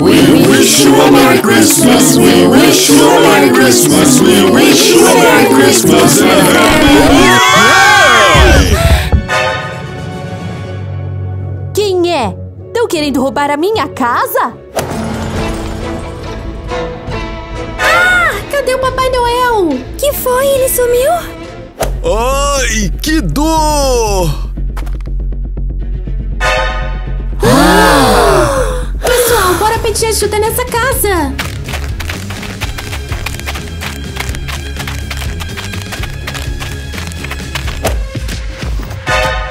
We wish you a Merry Christmas. We wish you a Merry Christmas. We wish you a Merry Christmas and a Happy Quem é? Estão querendo roubar a minha casa? Ah! Cadê o Papai Noel? Que foi? Ele sumiu? Ai, que dor! Pedir ajuda nessa casa.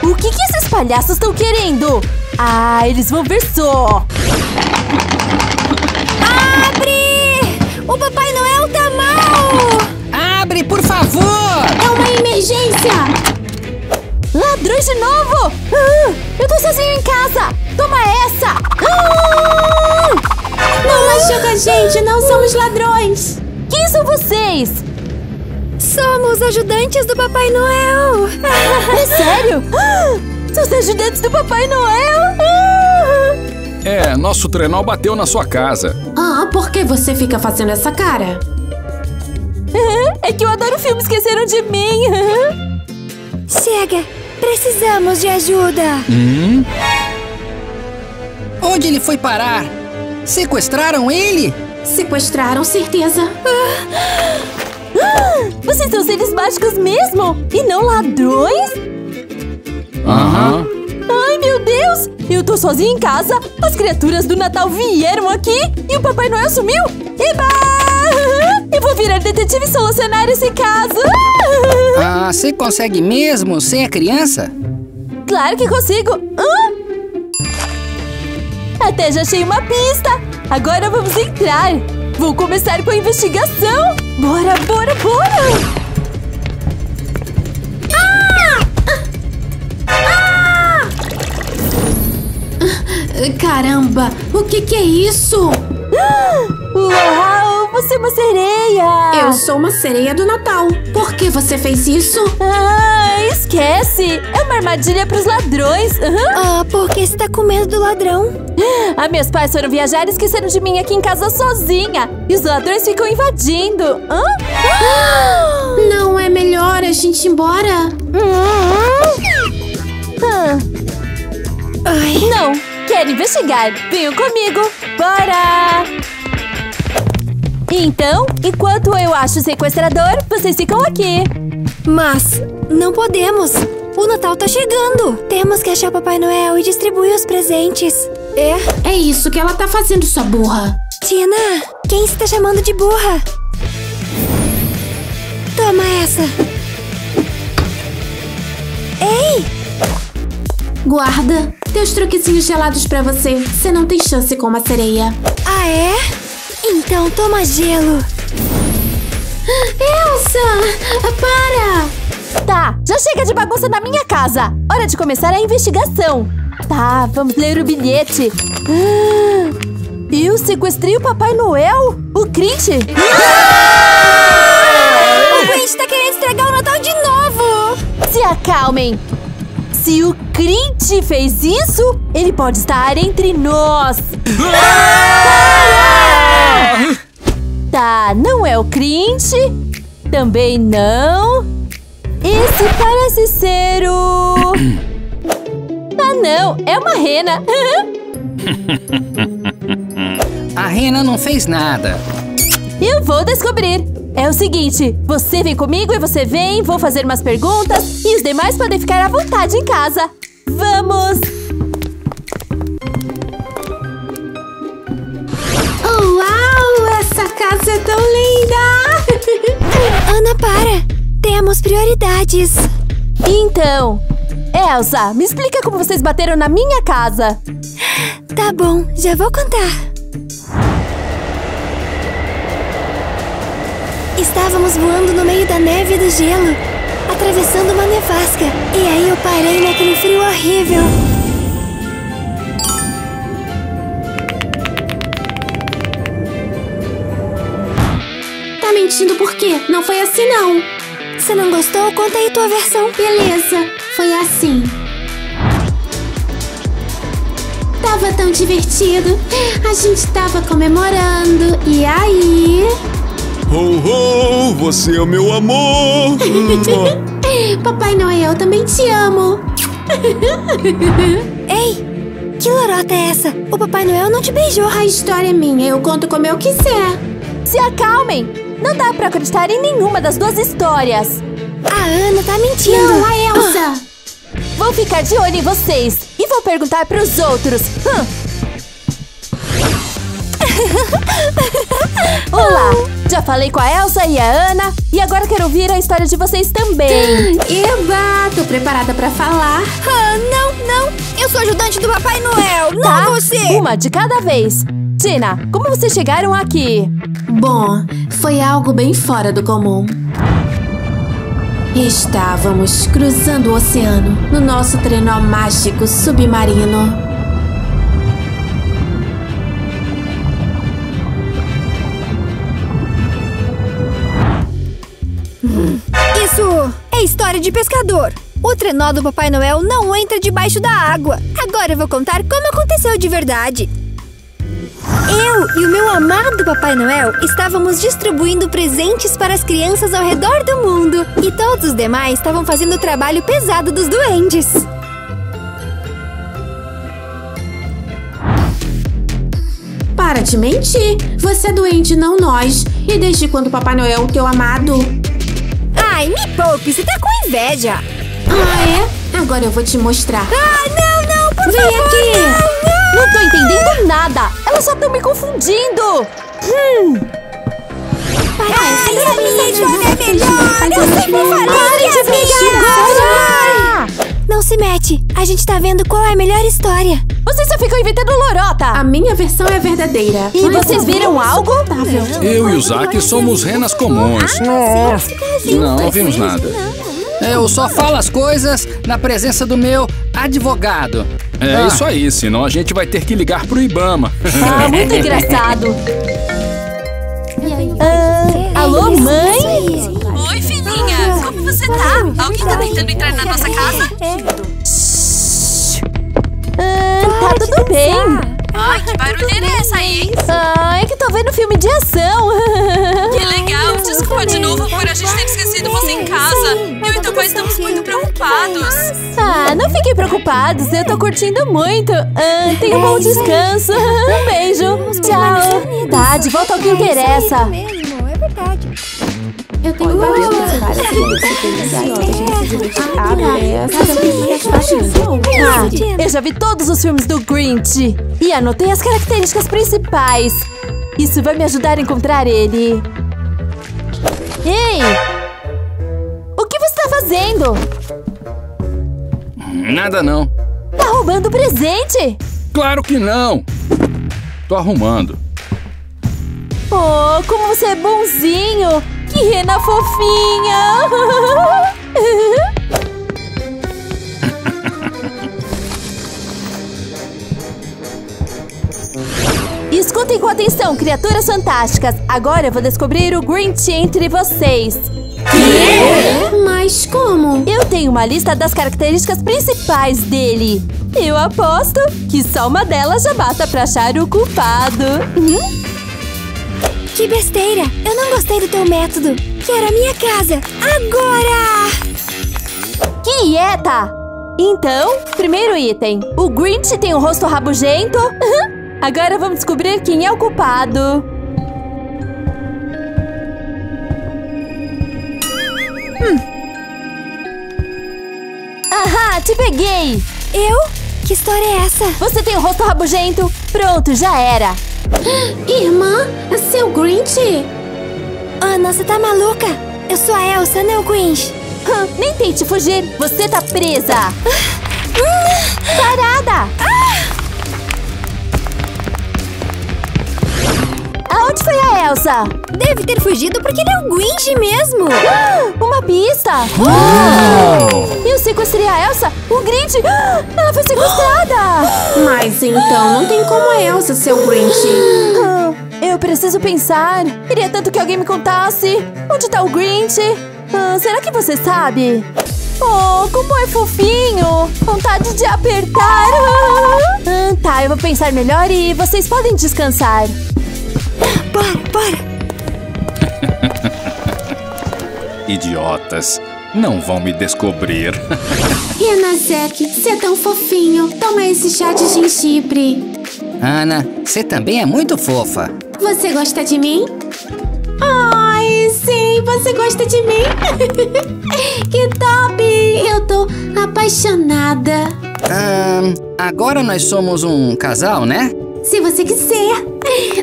O que, que esses palhaços estão querendo? Ah, eles vão ver só! Abre! O Papai Noel tá mal! Abre, por favor! É uma emergência. Ladrões de novo! Ah, eu tô sozinho em casa! Toma essa! Ah! Não machuca a gente, não somos ladrões. Quem são vocês? Somos ajudantes do Papai Noel! É sério? Ah, São os ajudantes do Papai Noel? Ah! É, nosso trenó bateu na sua casa. Ah, por que você fica fazendo essa cara? É que eu adoro filme Esqueceram de Mim! Chega! Precisamos de ajuda! Hum? Onde ele foi parar? Sequestraram ele? Sequestraram, certeza. Vocês são seres mágicos mesmo? E não ladrões? Aham. Ai, meu Deus! Eu tô sozinha em casa, as criaturas do Natal vieram aqui e o Papai Noel sumiu! Eba! Eu vou virar detetive e solucionar esse caso! Ah, você consegue mesmo sem a criança? Claro que consigo! Hã? Até já achei uma pista! Agora vamos entrar! Vou começar com a investigação! Bora, bora, bora! Caramba, o que que é isso? Uau! Você é uma sereia! Eu sou uma sereia do Natal. Por que você fez isso? Ah, esquece! É uma armadilha pros ladrões! Aham. Ah, porque você tá com medo do ladrão? Ah, meus pais foram viajar e esqueceram de mim aqui em casa sozinha! E os ladrões ficam invadindo! Hã? Não é melhor a gente ir embora? Ah, não! Quero investigar! Venham comigo! Bora! Então, enquanto eu acho o sequestrador, vocês ficam aqui! mas não podemos! O Natal tá chegando! Temos que achar o Papai Noel e distribuir os presentes. É? É isso que ela tá fazendo, sua burra. Tina, quem está chamando de burra? Toma essa! Ei! Guarda, teus truquezinhos gelados pra você. Você não tem chance com uma sereia. Ah, é? Então toma gelo! Elsa! Para! Tá, já chega de bagunça na minha casa! Hora de começar a investigação! Tá, vamos ler o bilhete. Ah, eu sequestrei o Papai Noel? O Grinch? O Grinch tá querendo estragar o Natal de novo! Se acalmem! Se o Grinch fez isso, ele pode estar entre nós! Tá, não é o Grinch. Também não. Esse parece ser o... Ah, não. É uma rena. A Rena não fez nada. Eu vou descobrir. É o seguinte, você vem comigo e você vem, vou fazer umas perguntas e os demais podem ficar à vontade em casa. Vamos! Essa casa é tão linda! Ana, para! Temos prioridades! Então, Elsa, me explica como vocês bateram na minha casa. Tá bom, já vou contar. Estávamos voando no meio da neve e do gelo, atravessando uma nevasca. E aí eu parei naquele frio horrível. Mentindo por quê? Não foi assim, não. Você não gostou? Conta aí tua versão. Beleza, foi assim. Tava tão divertido. A gente tava comemorando. E aí? Ho, ho, você é o meu amor. Papai Noel também te amo. Ei, que lorota é essa? O Papai Noel não te beijou. A história é minha, eu conto como eu quiser. Se acalmem! Não dá pra acreditar em nenhuma das duas histórias. A Ana tá mentindo. Não, a Elsa. Vou ficar de olho em vocês e vou perguntar pros outros. Hum. Olá! Já falei com a Elsa e a Ana e agora quero ouvir a história de vocês também. Eba, tô preparada pra falar. Ah, não, não. Eu sou ajudante do Papai Noel, Tá? não você. Uma de cada vez. Tina, como vocês chegaram aqui? Bom, foi algo bem fora do comum. Estávamos cruzando o oceano no nosso trenó mágico submarino. Isso é história de pescador. O trenó do Papai Noel não entra debaixo da água. Agora eu vou contar como aconteceu de verdade. Eu e o meu amado Papai Noel estávamos distribuindo presentes para as crianças ao redor do mundo. E todos os demais estavam fazendo o trabalho pesado dos duendes. Para de mentir. Você é doente, não nós. E desde quando Papai Noel, teu amado? Ai, me poupe, você tá com inveja. Ah, é? Agora eu vou te mostrar. Ah, não, não, por Vem favor, aqui. não, Não tô entendendo nada! Elas só estão me confundindo! Hum, Ai, a minha história é melhor! Eu sempre falei que a minha Ah! Não se mete, a gente tá vendo qual é a melhor história. Vocês só ficam inventando lorota! A minha versão é verdadeira. E vocês viram algo? Eu e o Zack somos renas comuns. Não vimos nada. Eu só falo as coisas na presença do meu advogado. É Ah. isso aí, senão a gente vai ter que ligar pro Ibama. Ah, muito engraçado! Ah, alô, mãe? Oi, filhinha! Como você tá? Alguém tá tentando entrar na nossa casa? Ah, tá tudo bem! Ai, que barulheira é essa aí, hein? Ah, é que tô vendo filme de ação! Que legal! Desculpa de novo por a gente ter esquecido você em casa. Eu e teu pai estamos muito preocupados. Ah, não fiquem preocupados, eu tô curtindo muito. Ah, tenha um bom descanso. Um beijo. Tchau. Tá, de volta ao que interessa. mesmo, é verdade. Eu tenho várias Ah, eu já vi todos os filmes do Grinch e anotei as características principais. Isso vai me ajudar a encontrar ele. Ei! O que você tá fazendo? Nada não. Tá roubando presente? Claro que não. Tô arrumando. Oh, como você é bonzinho! Que rena fofinha! Escutem com atenção, criaturas fantásticas! Agora eu vou descobrir o Grinch entre vocês. Mas como? Eu tenho uma lista das características principais dele. Eu aposto que só uma delas já basta pra achar o culpado. Uhum. Que besteira! Eu não gostei do teu método. Quero a minha casa. Agora! Quieta! Então, primeiro item. O Grinch tem um rosto rabugento. Agora vamos descobrir quem é o culpado. Hum. Ahá, te peguei! Eu? Que história é essa? Você tem um rosto rabugento. Pronto, já era. Irmã, é seu Grinch? Ana, você tá maluca? Eu sou a Elsa, não o Grinch. Hum, Nem tente fugir, você tá presa. Parada! Aonde foi a Elsa? Deve ter fugido porque ele é o Grinch mesmo. Uma pista! Eu sequestrei a Elsa? O Grinch! Ela foi sequestrada! Mas então não tem como a Elsa ser o Grinch. Ah, Eu preciso pensar. Queria tanto que alguém me contasse. Onde tá o Grinch? Ah, será que você sabe? Oh, como é fofinho! Vontade de apertar! Ah, tá, eu vou pensar melhor e vocês podem descansar. Bora, bora. Idiotas. Não vão me descobrir. Renazek, você é tão fofinho. Toma esse chá de gengibre. Ana, você também é muito fofa. Você gosta de mim? Ai, sim, você gosta de mim? que top! Eu tô apaixonada. Ahn, agora nós somos um casal, né? Se você quiser.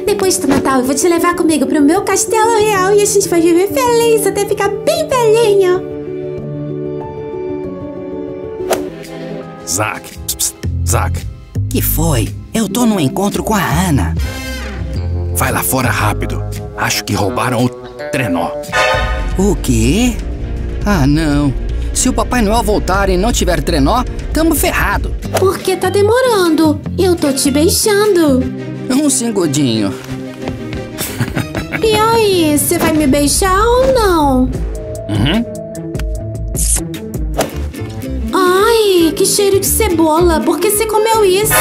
Depois do Natal, eu vou te levar comigo pro meu castelo real e a gente vai viver feliz até ficar bem velhinho. Zack, Zack, Que foi? Eu tô num encontro com a Ana. vai lá fora rápido. Acho que roubaram o trenó. O quê? Ah, não. Se o Papai Noel voltar e não tiver trenó, tamo ferrado. Porque tá demorando. Eu tô te beijando. Um segundinho. E aí, você vai me beijar ou não? Uhum. Ai, que cheiro de cebola. Por que você comeu isso?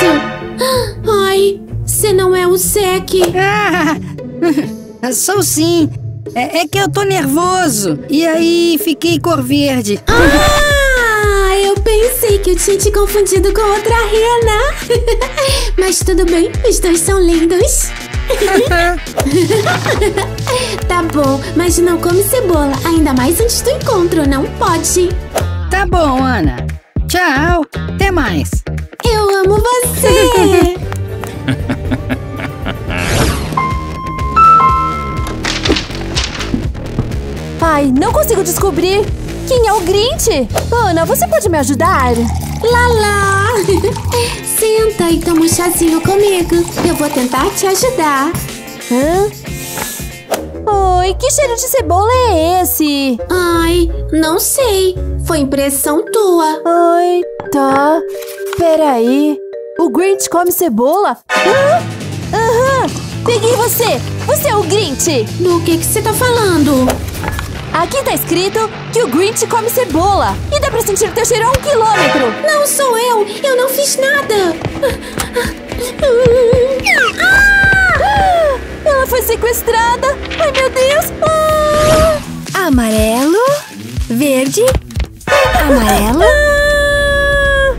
Ai, você não é o Sec. Ah, sou sim. É, é que eu tô nervoso. E aí fiquei cor verde. Ah, eu pensei que eu tinha te confundido com outra rena. Mas tudo bem, os dois são lindos. tá bom, mas não come cebola, ainda mais antes do encontro, não pode. Tá bom, Ana. Tchau. Até mais. Eu amo você. Ai, não consigo descobrir quem é o Grinch. Ana, você pode me ajudar? Lala! Senta e toma um chazinho comigo. Eu vou tentar te ajudar. Hã? Oi, que cheiro de cebola é esse? Ai, não sei. Foi impressão tua. Ai, tá. Peraí. O Grinch come cebola? Ah, Aham! Peguei você! Você é o Grinch! Do que que você tá falando? Aqui tá escrito que o Grinch come cebola. E dá pra sentir o teu cheiro a um quilômetro. Não sou eu. Eu não fiz nada. Ah! Ela foi sequestrada! Ai, meu Deus! Ah! Amarelo, verde, amarelo. Ah!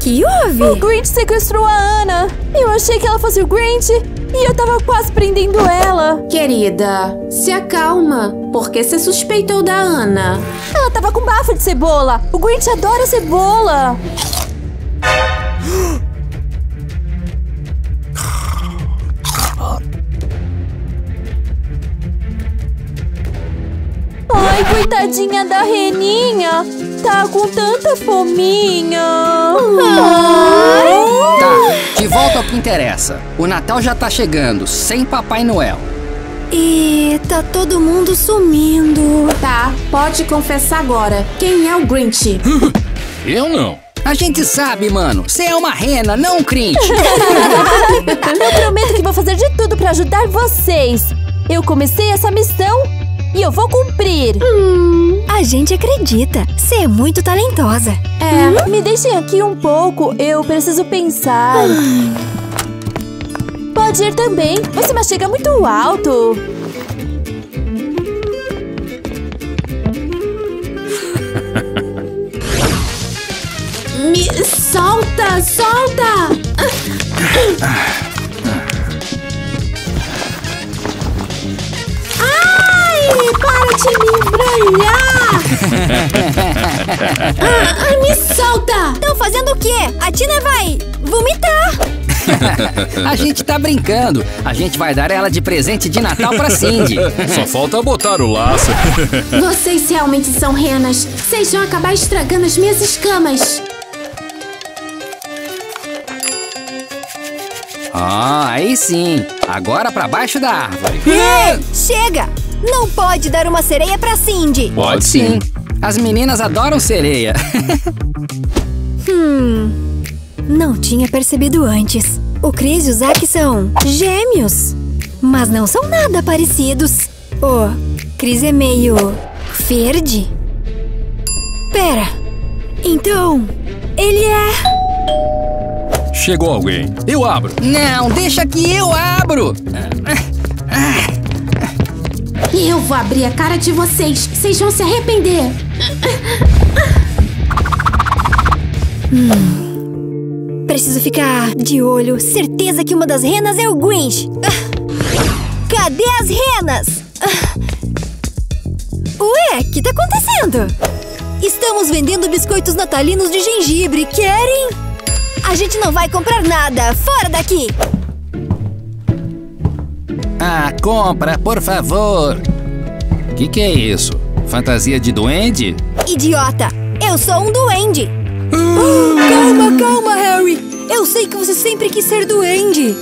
Que houve? O Grinch sequestrou a Ana. Eu achei que ela fosse o Grinch e eu tava quase prendendo ela. Querida, se acalma. Por que você suspeitou da Ana? Ela tava com bafo de cebola. O Grinch adora cebola. Ai, coitadinha da reninha. Tá com tanta fominha. Tá, de volta ao que interessa. O Natal já tá chegando, sem Papai Noel. E tá todo mundo sumindo. Tá, pode confessar agora. Quem é o Grinch? Eu não. A gente sabe, mano. Você é uma rena, não um crente. Eu prometo que vou fazer de tudo pra ajudar vocês. Eu comecei essa missão e eu vou cumprir. A gente acredita. Você é muito talentosa. É, me deixem aqui um pouco. Eu preciso pensar. Pode ir também. Você mastiga muito alto. Me solta, solta! para de me embrulhar! ah, ai, me solta! Estão fazendo o quê? A Tina vai vomitar. A gente tá brincando. A gente vai dar ela de presente de Natal pra Cindy. Só falta botar o laço. Vocês realmente são renas. Vocês vão acabar estragando as minhas escamas. Ah, aí sim. Agora pra baixo da árvore. Ei, chega! Não pode dar uma sereia pra Cindy. Pode sim. As meninas adoram sereia. Hum, não tinha percebido antes. O Chris e o Zack são gêmeos, mas não são nada parecidos. O Chris é meio verde. Pera, Então, ele é. Chegou alguém. Eu abro. Não, deixa que eu abro. Eu vou abrir a cara de vocês. Vocês vão se arrepender. Preciso ficar de olho. Certeza que uma das renas é o Grinch. Ah, Cadê as renas? Ah. Ué, o que tá acontecendo? Estamos vendendo biscoitos natalinos de gengibre. Querem? A gente não vai comprar nada. Fora daqui! Ah, compra, por favor. O que, que é isso? Fantasia de duende? Idiota! Eu sou um duende! calma, calma, Harry! Eu sei que você sempre quis ser duende!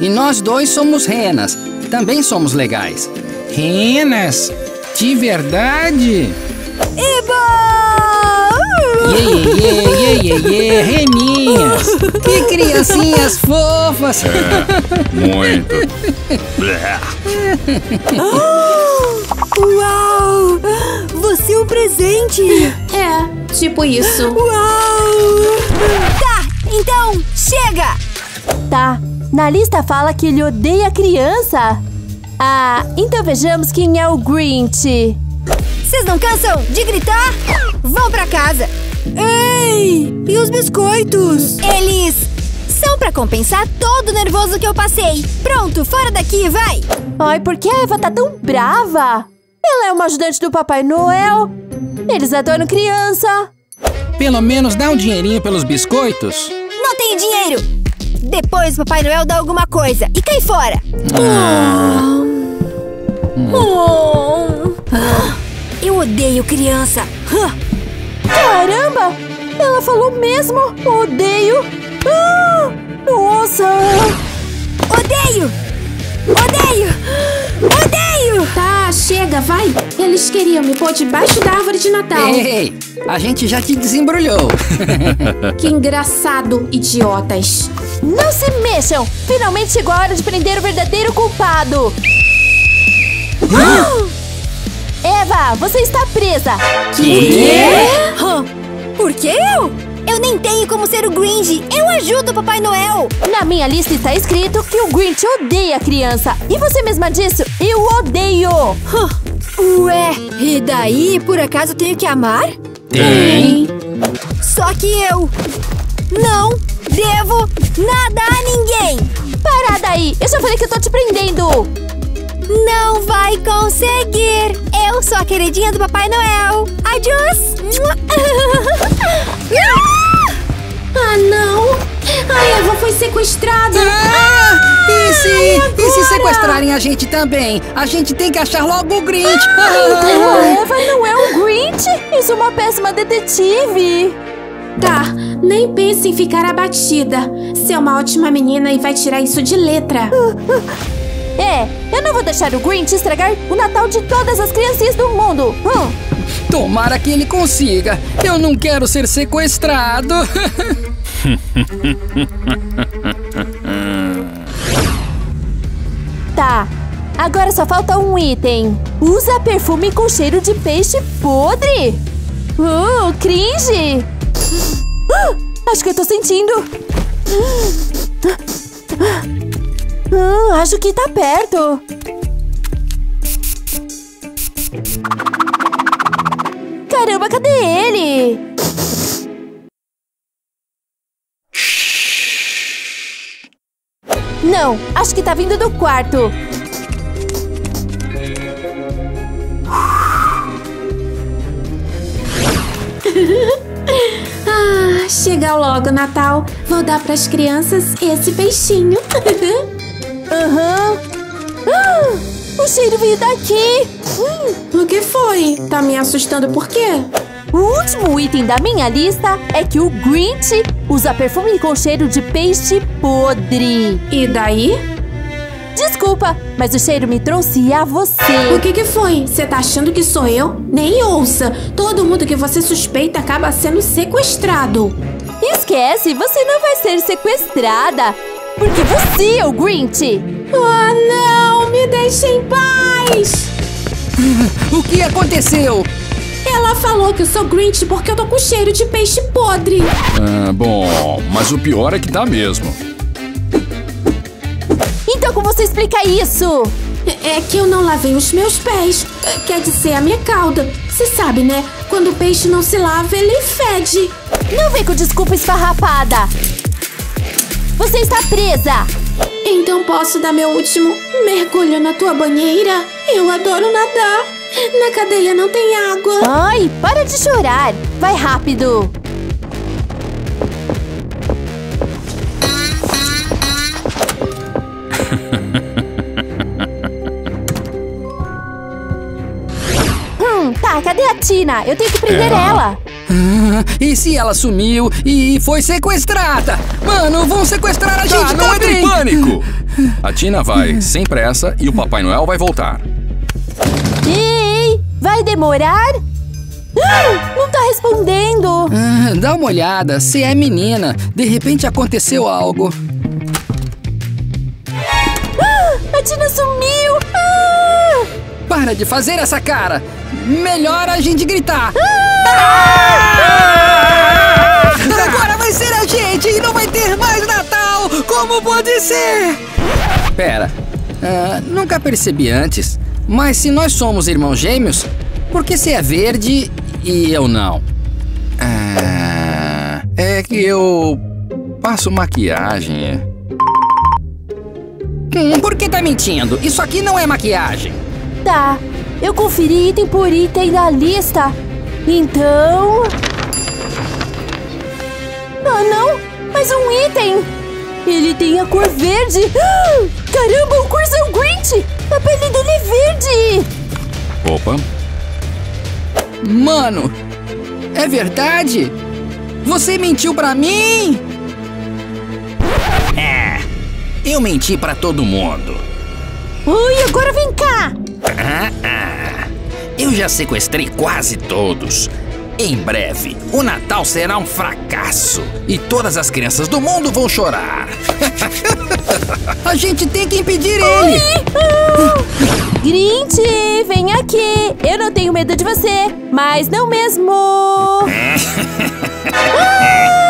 E nós dois somos renas. Também somos legais. Renas? De verdade? Eba! Iê, iê, iê, iê, iê, reninhas! Que criancinhas fofas! Muito. Uau! Você é um presente! É, tipo isso. Uau! Tá, então chega! Tá, na lista fala que ele odeia criança. Ah, então vejamos quem é o Grinch. Vocês não cansam de gritar? Vão pra casa! Ei! E os biscoitos? Eles são pra compensar todo o nervoso que eu passei. Pronto, fora daqui, vai! Ai, por que a Eva tá tão brava? Ela é uma ajudante do Papai Noel. Eles adoram criança. Pelo menos dá um dinheirinho pelos biscoitos. Não tenho dinheiro! Depois Papai Noel dá alguma coisa e cai fora! Oh. Ah, Eu odeio criança! Ah, Caramba! Ela falou mesmo. Odeio. Ah, nossa! Odeio! Odeio! Odeio! Tá, chega, vai. Eles queriam me pôr debaixo da árvore de Natal. Ei, a gente já te desembrulhou. Que engraçado, idiotas. Não se mexam! Finalmente chegou a hora de prender o verdadeiro culpado. Eva, você está presa. Hã? Por que eu? Eu nem tenho como ser o Grinch! Eu ajudo o Papai Noel! Na minha lista está escrito que o Grinch odeia criança. E você mesma disse, eu odeio. Ué, e daí, por acaso tenho que amar? Tem. Só que eu não devo nada a ninguém! Parada aí, eu já falei que eu tô te prendendo. Não vai conseguir! Eu sou a queridinha do Papai Noel! Adiós! Ah, não! A Eva foi sequestrada! Ah, e se, e se sequestrarem a gente também? A gente tem que achar logo o Grinch. Então a Eva não é o Grinch? Isso é uma péssima detetive. Tá, nem pense em ficar abatida. Você é uma ótima menina e vai tirar isso de letra. É, eu não vou deixar o Grinch estragar o Natal de todas as criancinhas do mundo. Hum. Tomara que ele consiga. Eu não quero ser sequestrado. Tá, agora só falta um item. Usa perfume com cheiro de peixe podre. Uh, cringe. Ah, acho que eu tô sentindo. Hum, acho que tá perto. Caramba, cadê ele? Não, acho que tá vindo do quarto. Ah, chega logo, Natal. Vou dar pras crianças esse peixinho. Aham. Ah, o cheiro veio daqui. Hum, o que foi? Tá me assustando por quê? o último item da minha lista é que o Grinch usa perfume com cheiro de peixe podre. E daí? Desculpa, mas o cheiro me trouxe a você. O que que foi? Você tá achando que sou eu? Nem ouça! Todo mundo que você suspeita acaba sendo sequestrado. Esquece, você não vai ser sequestrada. Porque você é o Grinch. Ah, não! Me deixe em paz! o que aconteceu? Ela falou que eu sou Grinch porque eu tô com cheiro de peixe podre. Ah, bom, mas o pior é que tá mesmo. Então como você explica isso? É é que eu não lavei os meus pés. É, Quer dizer, a minha cauda. Você sabe, né? Quando o peixe não se lava, ele fede. Não vem com desculpa esfarrapada. Você está presa. Então posso dar meu último mergulho na tua banheira? Eu adoro nadar. Na cadeia não tem água. Ai, para de chorar. Vai rápido. hum, tá, cadê a Tina? Eu tenho que prender É. ela. Ah, e se ela sumiu e foi sequestrada? Mano, vão sequestrar a Tá, gente não entre também! em pânico! A Tina vai sem pressa e o Papai Noel vai voltar. Ei, vai demorar? Ah, não tá respondendo. Ah, dá uma olhada, se é menina. De repente aconteceu algo. A Tina sumiu. Para de fazer essa cara! Melhor a gente gritar! Agora vai ser a gente e não vai ter mais Natal! Como pode ser? Pera, ah, nunca percebi antes, mas se nós somos irmãos gêmeos, por que você é verde e eu não? Ah, é que eu passo maquiagem. Hum, por que tá mentindo? Isso aqui não é maquiagem! Eu conferi item por item da lista. Então. Ah, não! Mais um item! Ele tem a cor verde! Ah, caramba, o Curzon Grinch! A pele dele é verde! Opa, Mano, é verdade? Você mentiu pra mim? É, eu menti pra todo mundo. Oi, agora vem cá! Ah, ah. Eu já sequestrei quase todos. Em breve, o Natal será um fracasso e todas as crianças do mundo vão chorar. A gente tem que impedir ele. Grinch, vem aqui! Eu não tenho medo de você, mas não mesmo!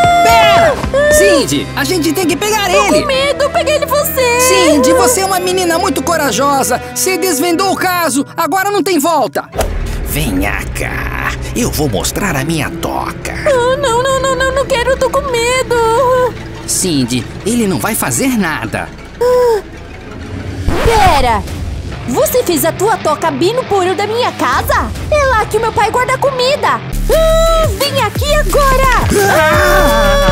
Cindy, a gente tem que pegar Com ele. medo, eu peguei ele você! Cindy, você é uma menina muito corajosa. Você desvendou o caso. Agora não tem volta. Venha cá. Eu vou mostrar a minha toca. Ah, não, não, não, não, não quero, eu tô com medo! Cindy, ele não vai fazer nada. Pera! Você fez a tua toca bem no porão da minha casa? É lá que o meu pai guarda comida! Ah, vem aqui agora! Ah!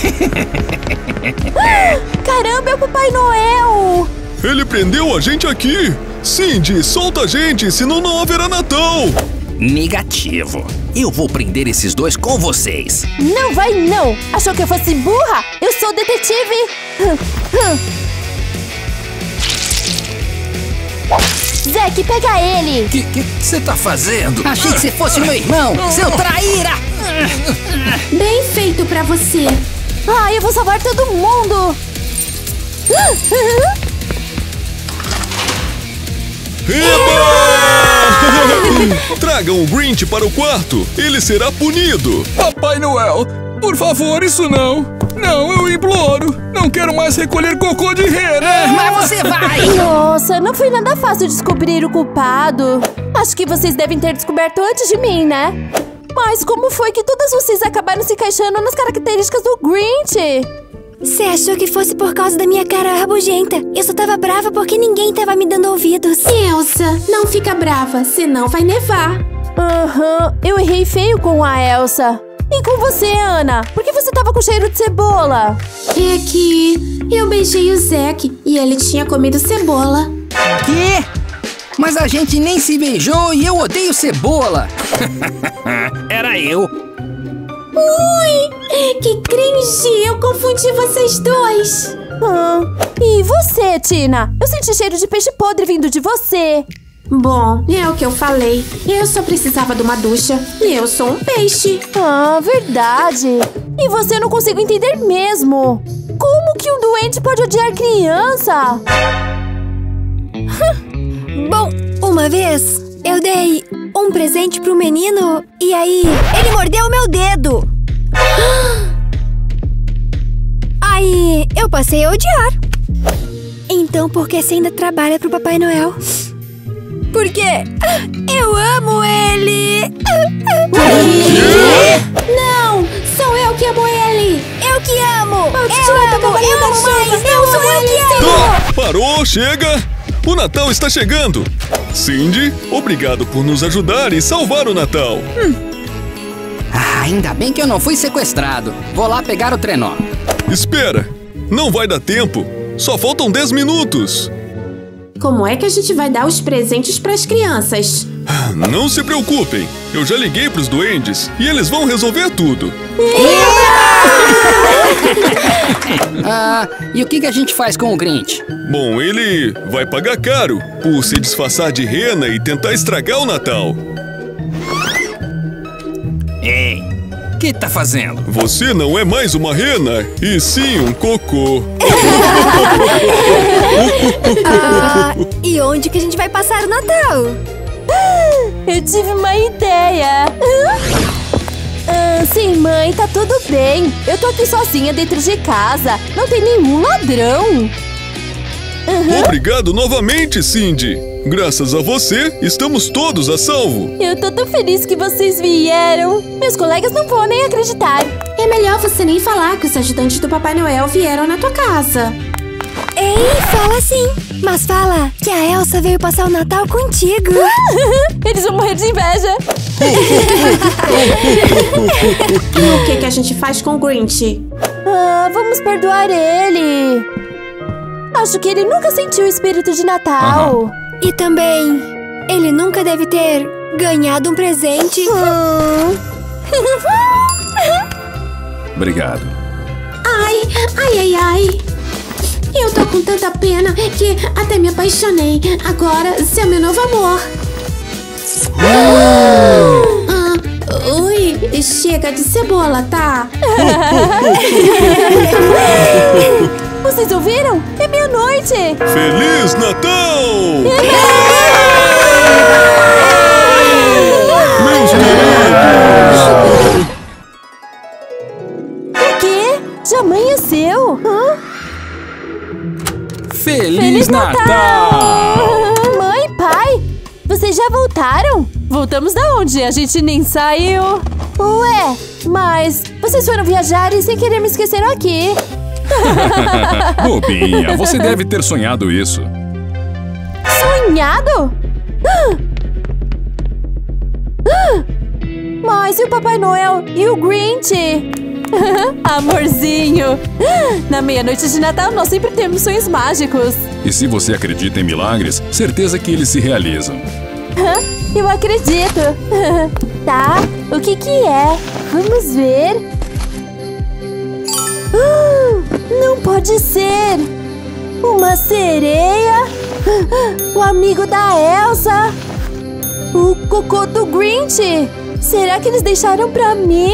Caramba, é o Papai Noel! Ele prendeu a gente aqui! Cindy, solta a gente, senão não haverá Natal! Negativo. Eu vou prender esses dois com vocês. Não vai não! Achou que eu fosse burra? Eu sou detetive! Hum, hum. Zack, pega ele! o que você tá fazendo? Achei que você fosse meu irmão, seu traíra! Bem feito pra você. Ah, eu vou salvar todo mundo! Eba! Tragam o Grinch para o quarto, ele será punido! Papai Noel, por favor, isso não. Não, eu imploro. Não quero mais recolher cocô de rena. Mas você vai! Nossa, não foi nada fácil descobrir o culpado. Acho que vocês devem ter descoberto antes de mim, né? Mas como foi que todas vocês acabaram se encaixando nas características do Grinch? Você achou que fosse por causa da minha cara rabugenta? Eu só tava brava porque ninguém tava me dando ouvidos. Elsa, não fica brava, senão vai nevar. Aham, eu errei feio com a Elsa. E com você, Ana? Por que você tava com cheiro de cebola? É que eu beijei o Zack e ele tinha comido cebola. Quê? Mas a gente nem se beijou e eu odeio cebola. Era eu. Ui, que cringe! Eu confundi vocês dois. Ah, e você, Tina? Eu senti cheiro de peixe podre vindo de você. Bom, é o que eu falei. Eu só precisava de uma ducha e eu sou um peixe. Ah, verdade. E você não consigo entender mesmo. Como que um doente pode odiar criança? Bom, uma vez eu dei um presente pro menino e aí ele mordeu o meu dedo. Aí eu passei a odiar. Então por que você ainda trabalha pro Papai Noel? Porque eu amo ele! Não! Sou eu que amo ele! Eu que amo! Maldito eu amo! Eu amo mais! eu sou eu que amo! Ah, parou, chega! O Natal está chegando! Cindy, obrigado por nos ajudar e salvar o Natal! Ah, ainda bem que eu não fui sequestrado. Vou lá pegar o trenó. Espera! Não vai dar tempo! Só faltam 10 minutos! Como é que a gente vai dar os presentes pras crianças? Não se preocupem! Eu já liguei pros duendes e eles vão resolver tudo! Ah, e o que, que a gente faz com o Grinch? Bom, ele vai pagar caro por se disfarçar de rena e tentar estragar o Natal. Ei, que tá fazendo? Você não é mais uma rena, e sim um cocô. Ah, e onde que a gente vai passar o Natal? Eu tive uma ideia. Ah, sim, mãe, tá tudo bem. Eu tô aqui sozinha dentro de casa. Não tem nenhum ladrão. Obrigado novamente, Cindy. Graças a você, estamos todos a salvo. Eu tô tão feliz que vocês vieram. Meus colegas não vão nem acreditar. É melhor você nem falar que os ajudantes do Papai Noel vieram na tua casa. Ei, fala sim! Mas fala que a Elsa veio passar o Natal contigo! Eles vão morrer de inveja. E o que, que a gente faz com o Grinch? Ah, vamos perdoar ele. Acho que ele nunca sentiu o espírito de Natal. E também, ele nunca deve ter ganhado um presente. Obrigado. Ai, ai, ai, ai. Eu tô com tanta pena que até me apaixonei. Agora, seu meu novo amor. Ah, ui, chega de cebola, tá? Vocês ouviram? É meia-noite. Feliz Natal! Meus queridos! O quê? Já amanheceu? Hã? Feliz, Natal! Ah, Mãe, pai, vocês já voltaram? Voltamos da onde? A gente nem saiu. Ué, mas vocês foram viajar e sem querer me esqueceram aqui. Bobinha, você deve ter sonhado isso. Sonhado? Ah! Ah! Mas e o Papai Noel e o Grinch? Amorzinho! Na meia-noite de Natal nós sempre temos sonhos mágicos. E se você acredita em milagres, certeza que eles se realizam. Eu acredito. tá, o que que é? Vamos ver. Ah, não pode ser. Uma sereia? O amigo da Elsa? O cocô do Grinch? Será que eles deixaram pra mim?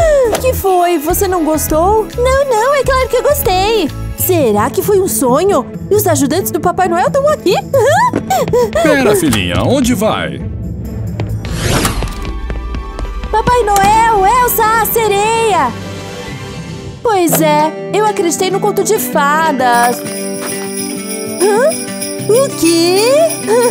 Que foi? Você não gostou? Não, não, é claro que eu gostei. Será que foi um sonho? E os ajudantes do Papai Noel estão aqui? Pera, filhinha, onde vai? Papai Noel, Elsa, a sereia! Pois é, eu acreditei no conto de fadas. Hã? O quê?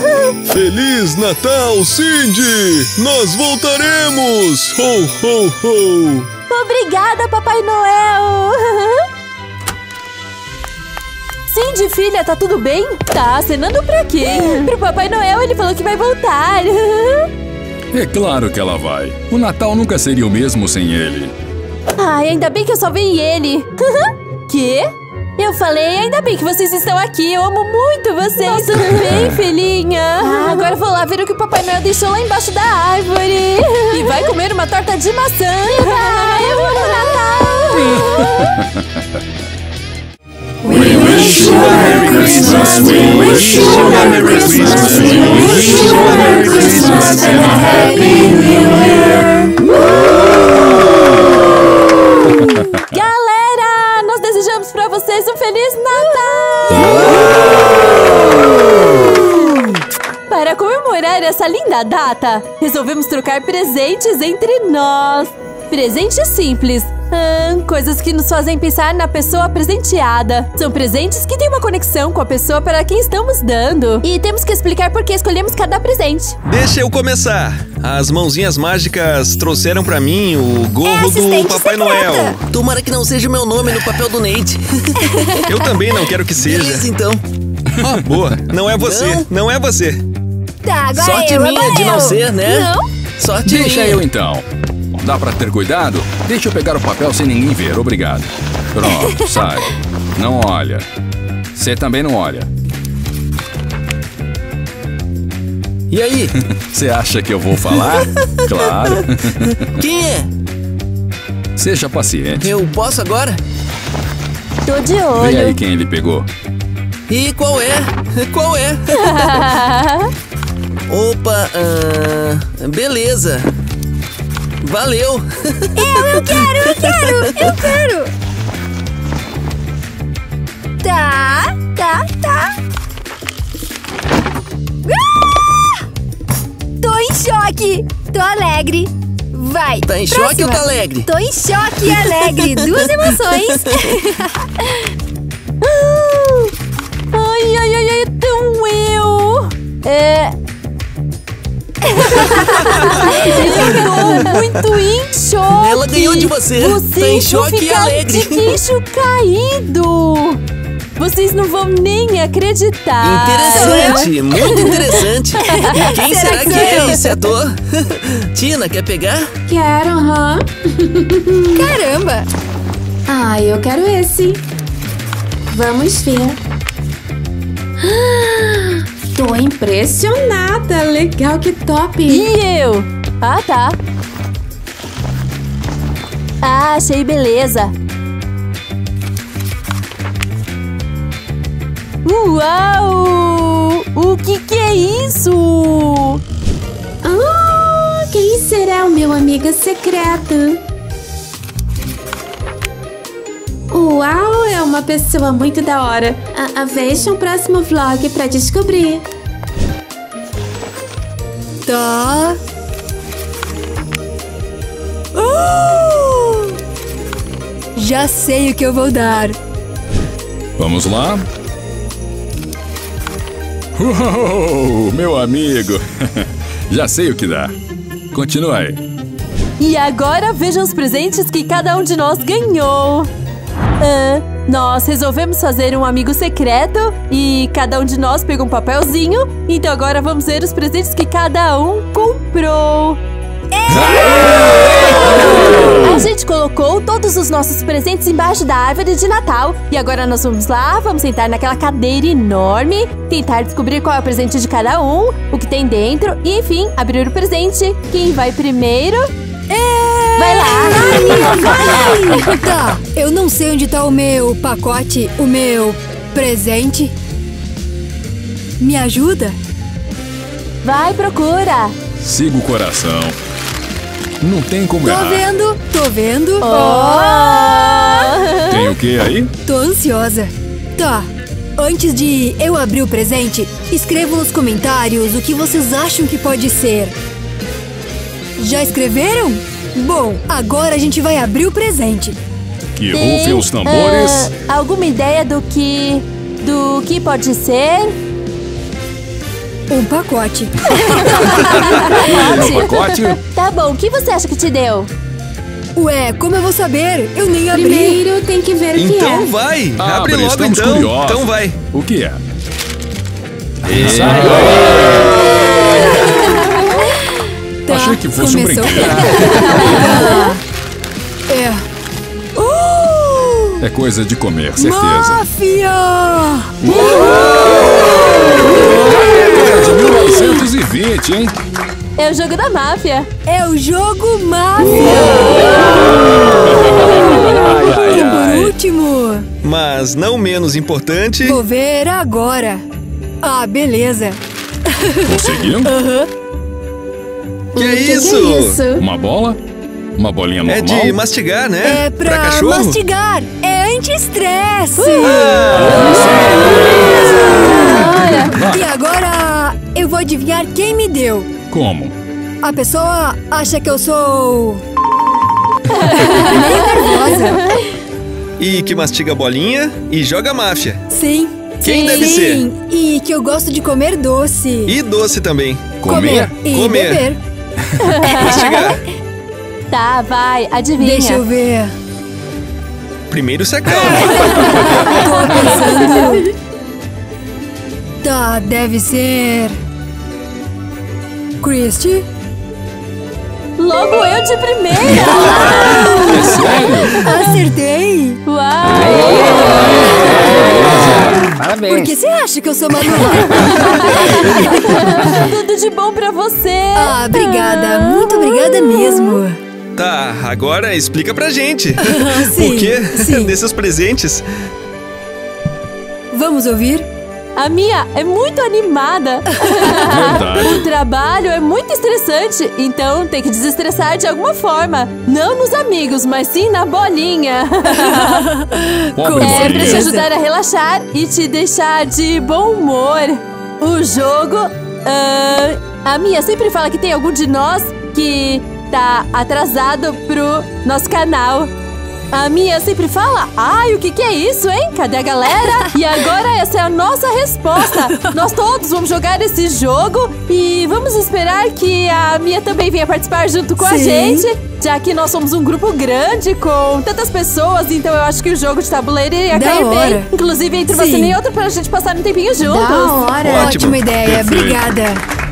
Feliz Natal, Cindy! Nós voltaremos! Ho, ho, ho! Obrigada, Papai Noel! Cindy, filha, tá tudo bem? Tá acenando pra quem? Pro Papai Noel, ele falou que vai voltar. É claro que ela vai. O Natal nunca seria o mesmo sem ele. Ai, ainda bem que eu salvei ele. Quê? Eu falei, ainda bem que vocês estão aqui. Eu amo muito vocês. Tudo bem, filhinha? Ah, agora eu vou lá ver o que o Papai Noel deixou lá embaixo da árvore. E vai comer uma torta de maçã. Eu amo Natal. We wish you a Merry Christmas. We wish you a Merry Christmas. We wish you a Merry Christmas and a Happy New Year. Galera, nós desejamos pra vocês um Feliz Natal! Para comemorar comemorar essa linda data, resolvemos trocar presentes entre nós. Presentes simples, Hum, coisas que nos fazem pensar na pessoa presenteada. São presentes que têm uma conexão com a pessoa para quem estamos dando. E temos que explicar por que escolhemos cada presente. Deixa eu começar. As mãozinhas mágicas trouxeram para mim o gorro É do Papai secreta. Noel. Tomara que não seja o meu nome no papel do Nate. Eu também não quero que seja. Beleza, então. Ah, boa. Não é você. Não, é você. Tá, agora Sorte eu, minha agora de não eu. ser, né? Não. Sorte Deixa minha. eu então. Dá pra ter cuidado? Deixa eu pegar o papel sem ninguém ver, obrigado. Pronto, sai. Não olha. Você também não olha. E aí? Você acha que eu vou falar? Claro. Quem é? Seja paciente. Eu posso agora? Tô de Vê aí olho. quem ele pegou. E qual é? Qual é? Opa, ah, beleza. Valeu. Eu quero, eu quero, eu quero. Tá, tá, tá. Ah! Tô em choque. Tô alegre. Vai. Tá em choque ou tá alegre? Tô em choque e alegre. Duas emoções. Ai, ai, ai, ai, então eu. É. tô muito em choque. Ela ganhou de você. Vocês Tá em choque e alegre. de queixo caído. Vocês não vão nem acreditar. Interessante, muito interessante. E quem Será será que que é esse ator? Tina, quer pegar? Quero, aham. Caramba. Ah, eu quero esse. Vamos ver. Ah, Tô impressionada. Legal, que top. E eu? Ah, tá. Ah, achei beleza. Uau! O que que é isso? Ah, quem será o meu amigo secreto? Uau, é uma pessoa muito da hora. A, a veja o próximo vlog pra descobrir. Tá. Oh! Já sei o que eu vou dar. Vamos lá? Uou, meu amigo. Já sei o que dá. Continua aí. E agora vejam os presentes que cada um de nós ganhou. Ah, nós resolvemos fazer um amigo secreto e cada um de nós pegou um papelzinho. Então agora vamos ver os presentes que cada um comprou. A gente colocou todos os nossos presentes embaixo da árvore de Natal. E agora nós vamos lá, vamos sentar naquela cadeira enorme, tentar descobrir qual é o presente de cada um, o que tem dentro e, enfim, abrir o presente. Quem vai primeiro? Vai lá! Tá, eu não sei onde tá o meu pacote, o meu presente. Me ajuda? Vai, procura! Siga o coração. Não tem como Tô errar. vendo, tô vendo. Oh! Tem o que aí? Tô ansiosa. Tá. Antes de eu abrir o presente, escrevam nos comentários o que vocês acham que pode ser. Já escreveram? Bom, agora a gente vai abrir o presente. Que Tem, rufem os tambores. ah, alguma ideia do que. do que pode ser? Um pacote. No pacote? Tá bom, o que você acha que te deu? Ué, como eu vou saber? Eu nem abri. Primeiro tem que ver o que Então é. vai. Abre, Abre logo estamos então. curiosos. Então vai. O que é? Tá, Achei que fosse um começou. brinquedo. É. Uh! É coisa de comer, certeza. Máfia! É de 1920, hein? É o jogo da máfia. É o jogo Máfia! Ai, ai, E por ai. último, Mas não menos importante. vou ver agora. Ah, beleza. Conseguiu? Que é Que isso? que é isso? Uma bola? Uma bolinha É normal? de mastigar, né? É pra, cachorro? mastigar. É anti-estresse. Ah, E agora eu vou adivinhar quem me deu. Como? A pessoa acha que eu sou. meio nervosa. E que mastiga bolinha e joga máfia. Sim. Quem Sim. deve ser? Sim. E que eu gosto de comer doce. E doce também. Comer e Comer. beber. Tá, vai, adivinha. Deixa eu ver. Primeiro acalma. Tô pensando. Tá, deve ser. Christy? Logo eu de primeira! É sério? Acertei! Por Parabéns. que você acha que eu sou maluca? Tudo de bom pra você! Ah, obrigada. Muito obrigada mesmo. Tá, agora explica pra gente. Sim, o quê? sim. Desses presentes? Vamos ouvir? A minha é muito animada. Verdade. O trabalho é muito estressante, então tem que desestressar de alguma forma. Não nos amigos, mas sim na bolinha. Pobre É pra te bolinha. ajudar a relaxar e te deixar de bom humor. O jogo. ah, a minha sempre fala que tem algum de nós que tá atrasado pro nosso canal. A minha sempre fala: Ai, o que, que é isso, hein? Cadê a galera? E agora essa é a nossa resposta. Nós todos vamos jogar esse jogo e vamos esperar que a Mia também venha participar junto com a Sim. gente. Já que nós somos um grupo grande com tantas pessoas, então eu acho que o jogo de tabuleiro ia Da cair hora. bem. Inclusive entre uma Sim. cena e outra pra gente passar um tempinho juntos. Da hora. Ótimo. Ótima ideia. Perfeito. Obrigada.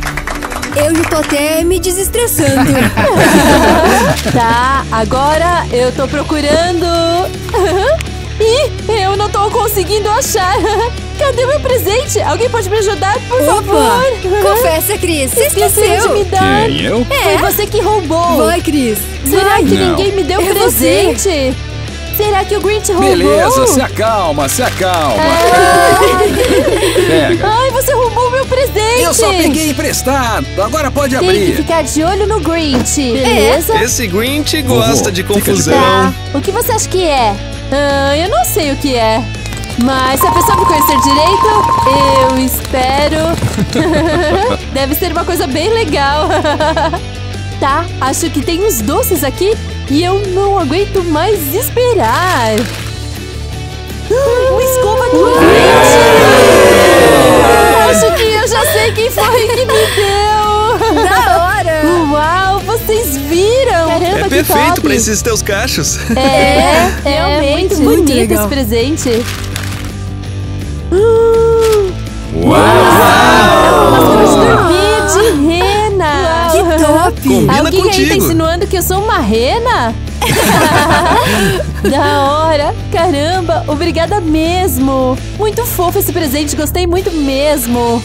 Eu já tô até me desestressando. Tá, agora eu tô procurando. Ih, eu não tô conseguindo achar. Cadê meu presente? Alguém pode me ajudar, por Opa! favor? Confessa, Cris. Você Esqueceu de me dar. Quem, eu? Foi você que roubou. Vai, Cris. Será Vai. que Não. ninguém me deu É presente? Será que o Grinch roubou? Beleza, se acalma, se acalma. Pega. Ai, você roubou meu presente! Eu só peguei emprestado. Agora pode Tem que abrir. ficar de olho no Grinch, beleza? Esse Grinch gosta de fica de confusão. Tá. O que você acha que é? Ah, eu não sei o que é. Mas se a pessoa me conhecer direito, eu espero. Deve ser uma coisa bem legal. tá, acho que tem uns doces aqui e eu não aguento mais esperar. Ah, Uma escova do Grinch! Acho que eu já sei quem foi que me deu! Da hora. Uau, vocês viram? Caramba, É perfeito top. pra esses teus cachos. É, realmente. muito, muito muito bonito legal. esse presente. De rena. Que top. Combina Alguém aí tá contigo. insinuando que eu sou uma rena? da hora! Caramba, obrigada mesmo! Muito fofo esse presente, gostei muito mesmo!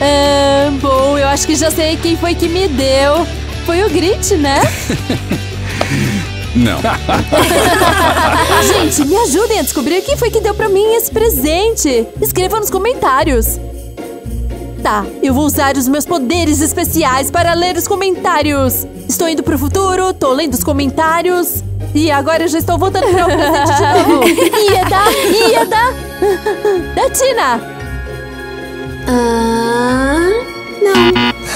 Ah, bom, eu acho que já sei quem foi que me deu. Foi o Grinch, né? Não. Gente, me ajudem a descobrir quem foi que deu pra mim esse presente. Escreva nos comentários. Tá, eu vou usar os meus poderes especiais para ler os comentários. Estou indo pro futuro, tô lendo os comentários. E agora eu já estou voltando para o presente de novo. Ieda, Ieda. Da Tina. Ah, não.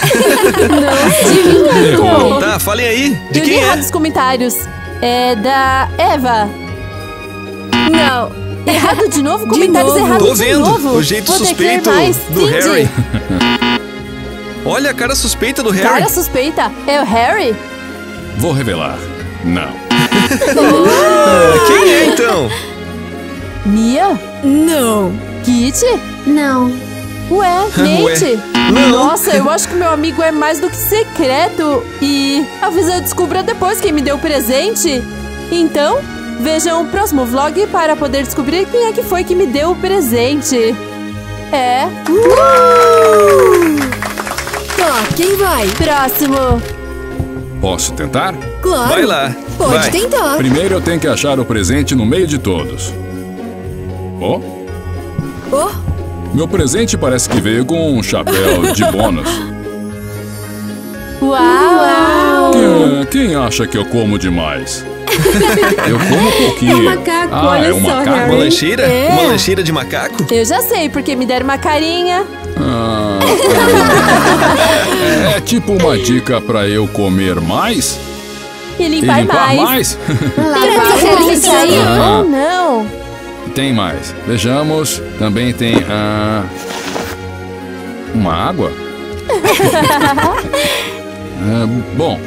Adivinha, então. Tá, falem aí. De eu li quem errado é? os comentários. É da Eva. Não. Errado de novo? Comentários novo. errados Tô de vendo novo. o jeito Vou suspeito mais. do Cindy. Harry. Olha a cara suspeita do Harry. Cara suspeita. É o Harry? Vou revelar. Não. Ah, Quem é então? Mia? Não. Kitty? Não. Ué, mente. Não. Nossa, eu acho que meu amigo é mais do que secreto. E talvez eu descubra depois quem me deu o presente. Então, vejam o próximo vlog para poder descobrir quem é que foi que me deu o presente. É. Tá, quem vai? Próximo. Posso tentar? Claro. Vai lá. Pode vai. tentar. Primeiro eu tenho que achar o presente no meio de todos. Oh, Oh, meu presente parece que veio com um chapéu de bônus. Uau! Quem, quem acha que eu como demais? Eu como um pouquinho. É um macaco, ah, olha é um só, macaco? Uma lancheira? É. Uma lancheira de macaco? Eu já sei, porque me deram uma carinha Ah, é tipo uma dica pra eu comer mais? E limpar, e limpar mais. mais? Que quer isso aí Ah. ou não? Tem mais. Vejamos. Também tem. ah, uma água? Ah, bom,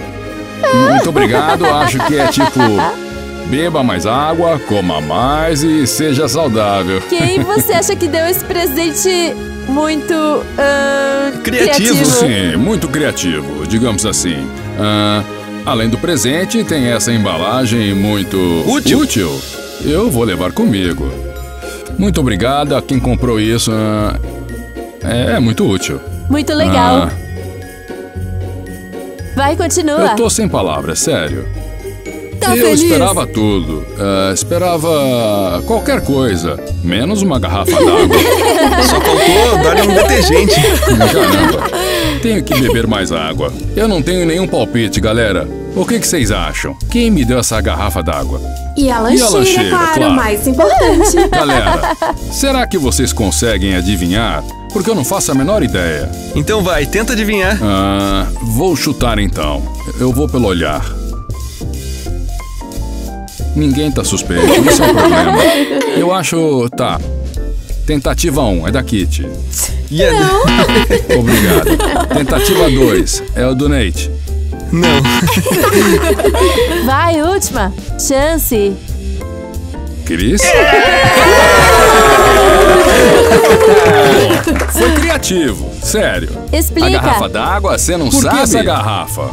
muito obrigado. Acho que é tipo. Beba mais água, coma mais e seja saudável. Quem você acha que deu esse presente muito ah, Sim, muito criativo, digamos assim. Ah, além do presente, tem essa embalagem muito útil. Eu vou levar comigo. Muito obrigado a quem comprou isso. ah, é muito útil. Muito legal. Vai, continua. eu tô sem palavras, sério. Tá eu feliz? esperava tudo. Ah, esperava qualquer coisa, menos uma garrafa d'água. Só faltou dar um detergente. Caramba, tenho que beber mais água. Eu não tenho nenhum palpite, galera. O que, que vocês acham? Quem me deu essa garrafa d'água? E a lancheira, lancheira, claro, claro. mais importante. Galera, será que vocês conseguem adivinhar? Porque eu não faço a menor ideia. Então vai, tenta adivinhar. Ah, vou chutar então. Eu vou pelo olhar. Ninguém tá suspeito, isso é um problema. Eu acho. tá. Tentativa 1 é da Kitty. Não. Obrigado. Tentativa 2 é o do Nate. Não. Vai, última. Chance. Cris? Foi criativo, sério. Explica. A garrafa d'água, você não Por que sabe? essa garrafa?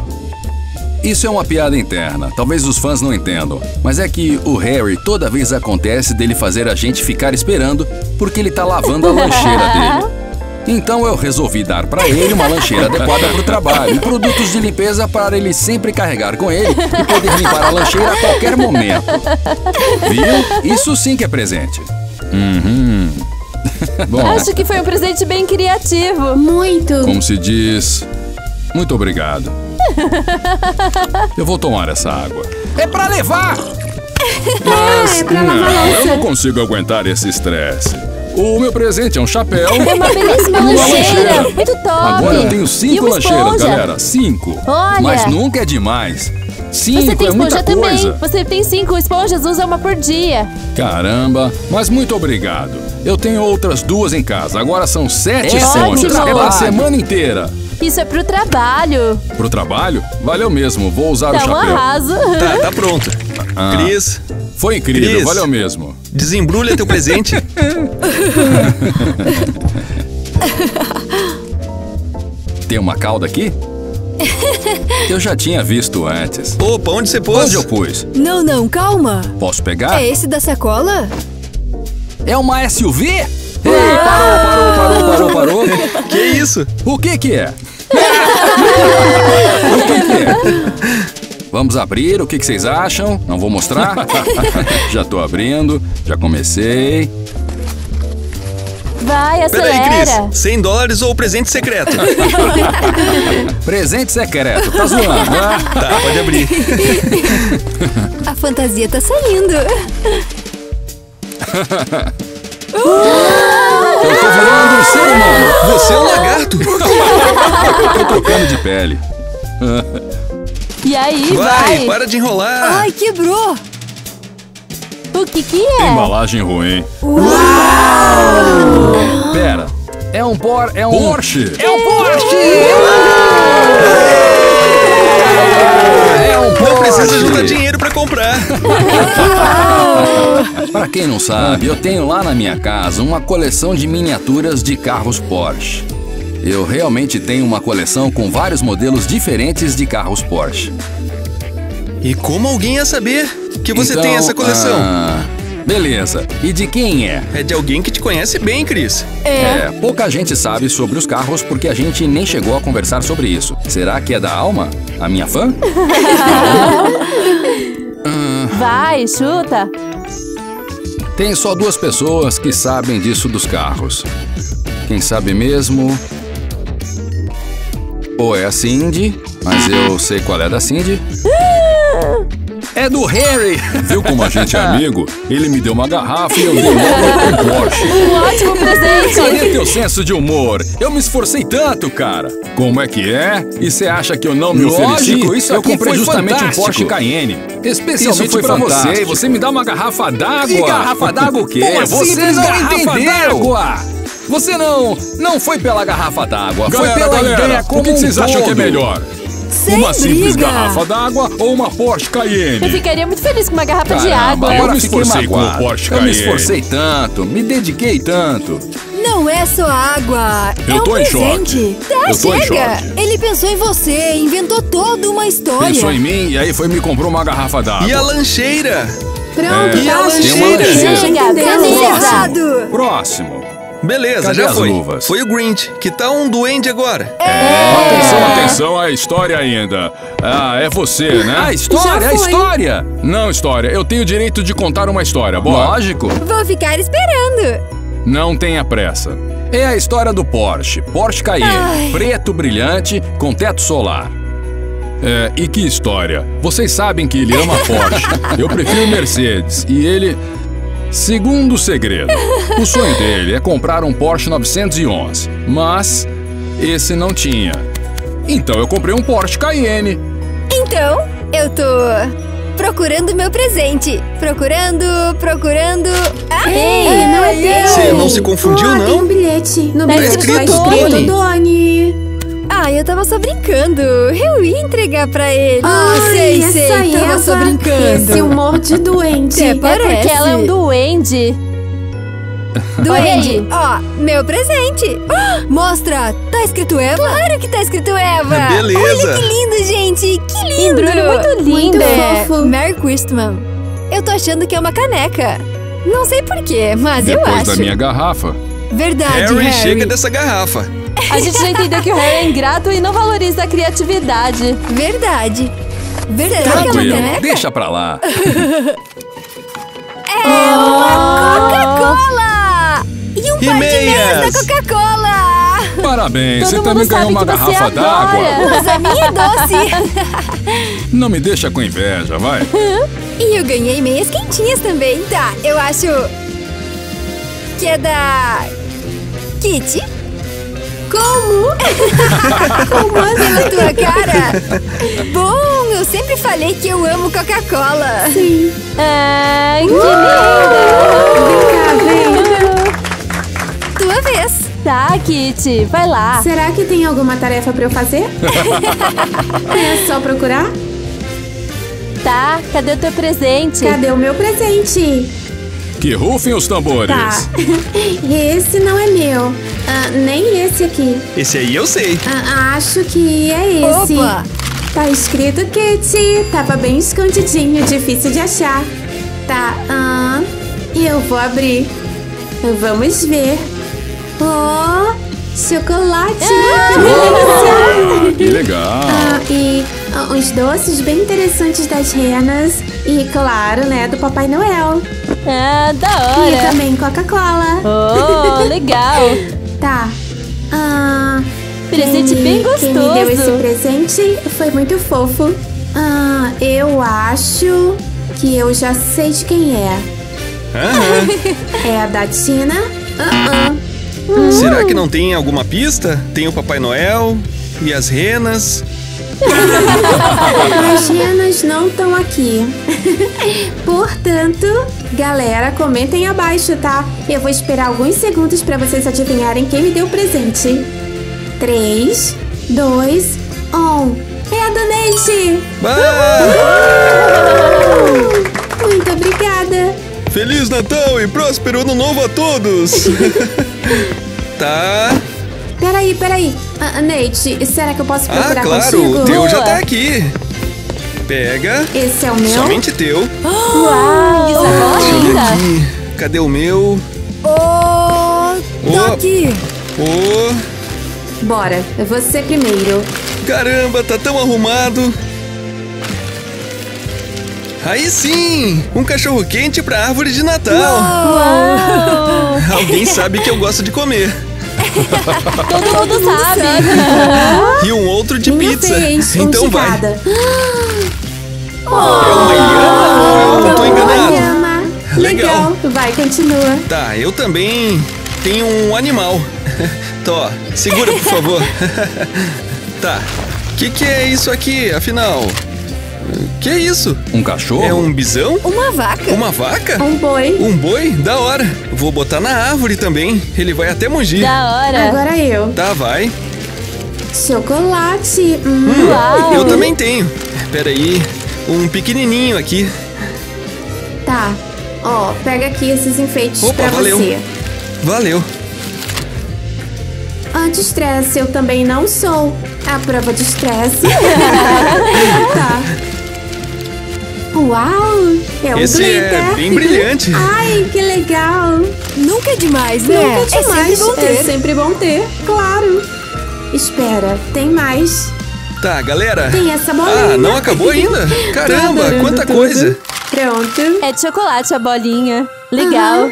Isso é uma piada interna, talvez os fãs não entendam, mas é que o Harry toda vez acontece dele fazer a gente ficar esperando porque ele tá lavando a lancheira dele. Então eu resolvi dar pra ele uma lancheira adequada pro trabalho e produtos de limpeza para ele sempre carregar com ele e poder limpar a lancheira a qualquer momento. Viu? Isso sim que é presente. Uhum. Bom, Acho que foi um presente bem criativo. Muito. como se diz, muito obrigado. Eu vou tomar essa água. É pra levar! Mas é pra lavar não, louça. eu não consigo aguentar esse estresse. O meu presente é um chapéu. É uma belíssima uma lancheira. Muito top. Agora eu tenho E cinco uma lancheiras, esponja. galera. Cinco. Olha. Mas nunca é demais. Cinco Você tem é muita esponja também. coisa. Você tem cinco esponjas, usa uma por dia. Caramba, mas muito obrigado. Eu tenho outras duas em casa. Agora são sete É esponjas. ótimo. É pra semana inteira. Isso é pro trabalho. Pro trabalho? Valeu mesmo, vou usar Tá o um chapéu. arraso. Tá, tá pronto. Ah. Cris. Foi incrível, Cris. valeu mesmo. Desembrulha teu presente. Tem uma cauda aqui? Eu já tinha visto antes. Opa, onde você pôs? Onde eu pus? Não, não, calma. Posso pegar? É esse da sacola? É uma SUV? Ei, parou, parou, parou, parou, parou. Que isso? O que que é? o que que é? Vamos abrir, o que que vocês acham? Não vou mostrar? já tô abrindo, já comecei. Vai, Peraí, acelera. Cris. 100 dólares ou presente secreto? Presente secreto, tá zoando, né? Tá, pode abrir. A fantasia tá saindo. Eu tô virando um ser humano. Você é um lagarto. Tô trocando de pele. E aí, Vai, vai. para de enrolar. Ai, quebrou. O que que é? Embalagem ruim. Pera, é um por... é um... Porsche! É o Porsche! É um Não precisa Porsche! juntar dinheiro pra comprar. Pra quem não sabe, eu tenho lá na minha casa uma coleção de miniaturas de carros Porsche. Eu realmente tenho uma coleção com vários modelos diferentes de carros Porsche. E como alguém ia saber que você Então, tem essa coleção? ah, beleza. E de quem é? É de alguém que te conhece bem, Cris. É, pouca gente sabe sobre os carros porque a gente nem chegou a conversar sobre isso. Será que é da Alma? A minha fã? Vai, chuta. Tem só duas pessoas que sabem disso dos carros. Quem sabe mesmo. Ou é a Cindy, mas eu sei qual é da Cindy. É do Harry! Viu como a gente é amigo? Ele me deu uma garrafa e eu dei logo um Porsche. Um ótimo presente! Cadê teu senso de humor? Eu me esforcei tanto, cara. Como é que é? E você acha que eu não me Lógico, ofereci? isso eu comprei foi justamente fantástico. um Porsche Cayenne. Especialmente Isso foi pra você. fantástico. E você me dá uma garrafa d'água. Garrafa d'água o quê? Uma Você não entendeu. d'água. Você não, não foi pela garrafa d'água, foi pela galera, ideia como o que, que um vocês acham que é melhor? Sem uma simples briga. garrafa d'água ou uma Porsche Eu Cayenne? ficaria muito feliz com uma garrafa de Caramba, água. eu me fiquei esforcei com magoado. Porsche Eu Cayenne. me esforcei tanto, me dediquei tanto. Não é só água, Eu é um tô em presente. choque. Tá, Eu tô em chega. choque. Ele pensou em você, inventou toda uma história. Pensou em mim e aí foi me comprou uma garrafa d'água. E a lancheira? Pronto, É. E a tá, lancheira? Chega. Errado. Próximo. Beleza, Cadê já foi. luvas? Foi o Grinch. Que tá um duende agora. Atenção, atenção à história ainda. Ah, é você, né? A história, a história. Não, história. Eu tenho o direito de contar uma história. Bora. Lógico. Vou ficar esperando. Não tenha pressa. É a história do Porsche. Porsche Cayenne. Ai. Preto brilhante com teto solar. É, e que história. Vocês sabem que ele ama Porsche. Eu prefiro Mercedes. E ele... Segundo segredo, o sonho dele é comprar um Porsche 911. Mas esse não tinha. Então eu comprei um Porsche Cayenne. Então, eu tô procurando meu presente. Procurando, procurando. Ah, Ei, não é teu. Você não se confundiu, Ó, não? tem um bilhete. No Tá bilhete escrito tá escrito Doni. Ah, eu tava só brincando. Eu ia entregar pra ele. Ah, sei, essa sei. Tava só brincando. Esse humor de doente. Até É parece. porque ela é um duende. Duende. Ó, meu presente. Ah, Mostra. Tá escrito Eva? Claro que tá escrito Eva. Beleza. Olha que lindo, gente. Que lindo. Embrulho muito lindo. Muito É, fofo. Merry Christmas. Eu tô achando que é uma caneca. Não sei porquê, mas eu Depois acho. da minha garrafa. Verdade, Harry, Harry. chega dessa garrafa. A gente já entendeu que o Harry é ingrato e não valoriza a criatividade. Verdade. Verdade. Será que é uma Tranquilo, caneca? deixa pra lá. É uma Coca-Cola! E um E par de meias da Coca-Cola! Parabéns, Todo você também ganhou uma garrafa d'água. Mas a minha é doce. Não me deixa com inveja, vai. e eu ganhei meias quentinhas também. Tá, eu acho... Que é da... Kitty? Como? Como assim na tua cara? Bom, eu sempre falei que eu amo Coca-Cola. Sim. Ai, que Vem cá, lindo! Tua vez. Tá, Kitty, vai lá. Será que tem alguma tarefa pra eu fazer? é só procurar? Tá, cadê o teu presente? Cadê o meu presente? Que rufem os tambores. Tá. Esse não é meu. Ah, nem esse aqui. Esse aí eu sei. Ah, acho que é esse. Opa. Tá escrito Kitty. Tava bem escondidinho, difícil de achar. Tá, ah, e eu vou abrir. Vamos ver. Oh, chocolate! Ah, que legal. Ah, e uns doces bem interessantes das renas. E, claro, né, do Papai Noel. Ah, da E hora. também Coca-Cola. Oh, legal. Tá. Ah, Presente quem- bem Quem me deu esse gostoso. presente foi muito fofo. Ah, eu acho que eu já sei de quem é. Aham. É a da Tina. Ah, ah. Será que não tem alguma pista? Tem o Papai Noel e as renas. As renas não estão aqui. Portanto, galera, comentem abaixo, tá? Eu vou esperar alguns segundos para vocês adivinharem quem me deu o presente. 3, 2, 1. É a Donate! Muito obrigada! Feliz Natal e próspero ano novo a todos! tá. Peraí, peraí. Ah, Nate, será que eu posso Ah, procurar claro, contigo? o teu já Boa. tá aqui. Pega. Esse é o meu? Somente teu. Uau, isso ainda. aqui. Cadê o meu? Ô, Ô. tá aqui. Ô, Bora, você primeiro. caramba, tá tão arrumado. Aí sim! Um cachorro quente pra árvore de Natal. Uau, Alguém sabe que eu gosto de comer. todo mundo sabe. E um outro de Minha pizza. vez, um então de vai. cada. É uma lhama ou eu tô enganado? Lhama. Legal. Vai, continua. Tá, eu também tenho um animal. Tó, segura, por favor. tá. O que, que é isso aqui, afinal? Que é isso? Um cachorro? É um bisão? Uma vaca. Uma vaca? Um boi. Um boi? Da hora. Vou botar na árvore também. Ele vai até mugir. Da hora. Agora eu. Tá, vai. Chocolate. Hum. Hum, Uau. eu também tenho. Pera aí. Um pequenininho aqui. Tá. Ó, pega aqui esses enfeites Opa, pra valeu. você. Valeu. Anti-estresse eu também não sou. A prova de estresse. tá. Uau! É um Esse é glitter. bem brilhante. Ai, que legal! Nunca é demais, né? Nunca demais. É sempre bom ter. É sempre bom ter, claro. Espera, tem mais. Tá, galera. Tem essa bolinha. Ah, não acabou ainda? Caramba, quanta tudo. coisa. Pronto. É de chocolate a bolinha. Legal.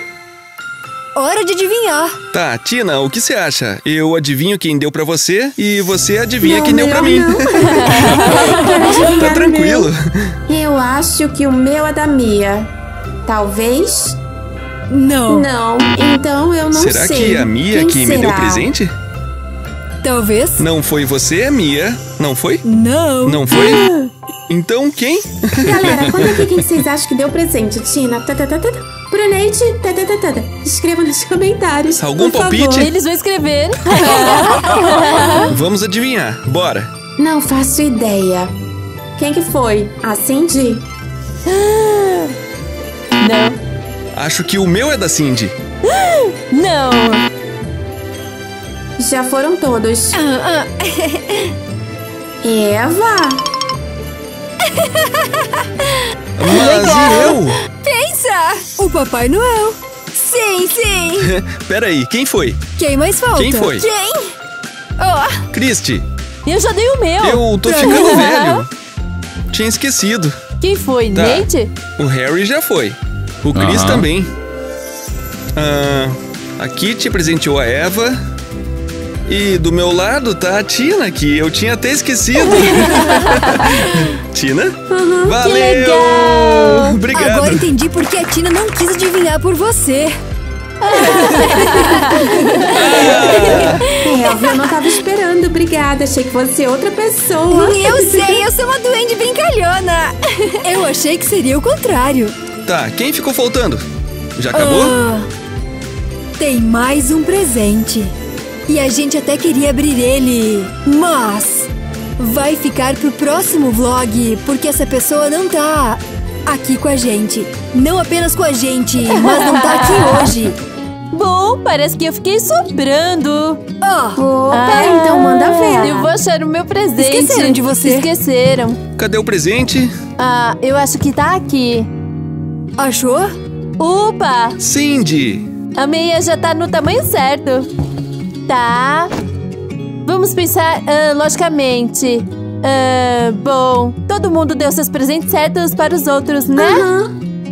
Hora de adivinhar. Tá, Tina, o que você acha? Eu adivinho quem deu pra você e você adivinha Não, quem deu pra mim. Tá tranquilo. meu. Eu acho que o meu é da Mia. Talvez? Não. Não. Então eu não Será sei. que é a Mia Quem que me deu será? presente? Talvez. Não foi você, Mia? Não foi? Não. Não foi? Então quem? Galera, conta aqui quem vocês acham que deu presente. Tina, tá, tá. Escreva nos comentários. Algum por favor. palpite? Eles vão escrever. Vamos adivinhar. Bora. Não faço ideia. Quem que foi? A Cindy? Não. Acho que o meu é da Cindy. Não. Já foram todos. Eva? Mas e eu? Pensa! O Papai Noel. Sim, sim. Pera aí, quem foi? Quem mais falta? Quem foi? Quem? Oh, Cristi, Eu já dei o meu. eu tô ficando velho. Tinha esquecido. Quem foi? Tá. Nate? O Harry já foi. O Chris Aham. também. Ah, a Kitty presenteou a Eva. E do meu lado tá a Tina, que eu tinha até esquecido. Tina? Valeu! legal! Obrigado. agora entendi por que a Tina não quis adivinhar por você. Eva, eu não tava esperando. Obrigada. Achei que fosse outra pessoa. Eu sei, eu sou uma duende brincalhona. Eu achei que seria o contrário. Tá, quem ficou faltando? Já acabou? Ah, tem mais um presente. E a gente até queria abrir ele, mas vai ficar pro próximo vlog, porque essa pessoa não tá aqui com a gente. Não apenas com a gente, mas não tá aqui hoje. Bom, parece que eu fiquei sobrando. Ó, Opa, então manda ver. Eu vou achar o meu presente. Esqueceram de você. Esqueceram. Cadê o presente? Ah, eu acho que tá aqui. achou? Opa! Cindy! A meia já tá no tamanho certo. Tá. Vamos pensar ah, logicamente. Ah, bom, todo mundo deu seus presentes certos para os outros, né?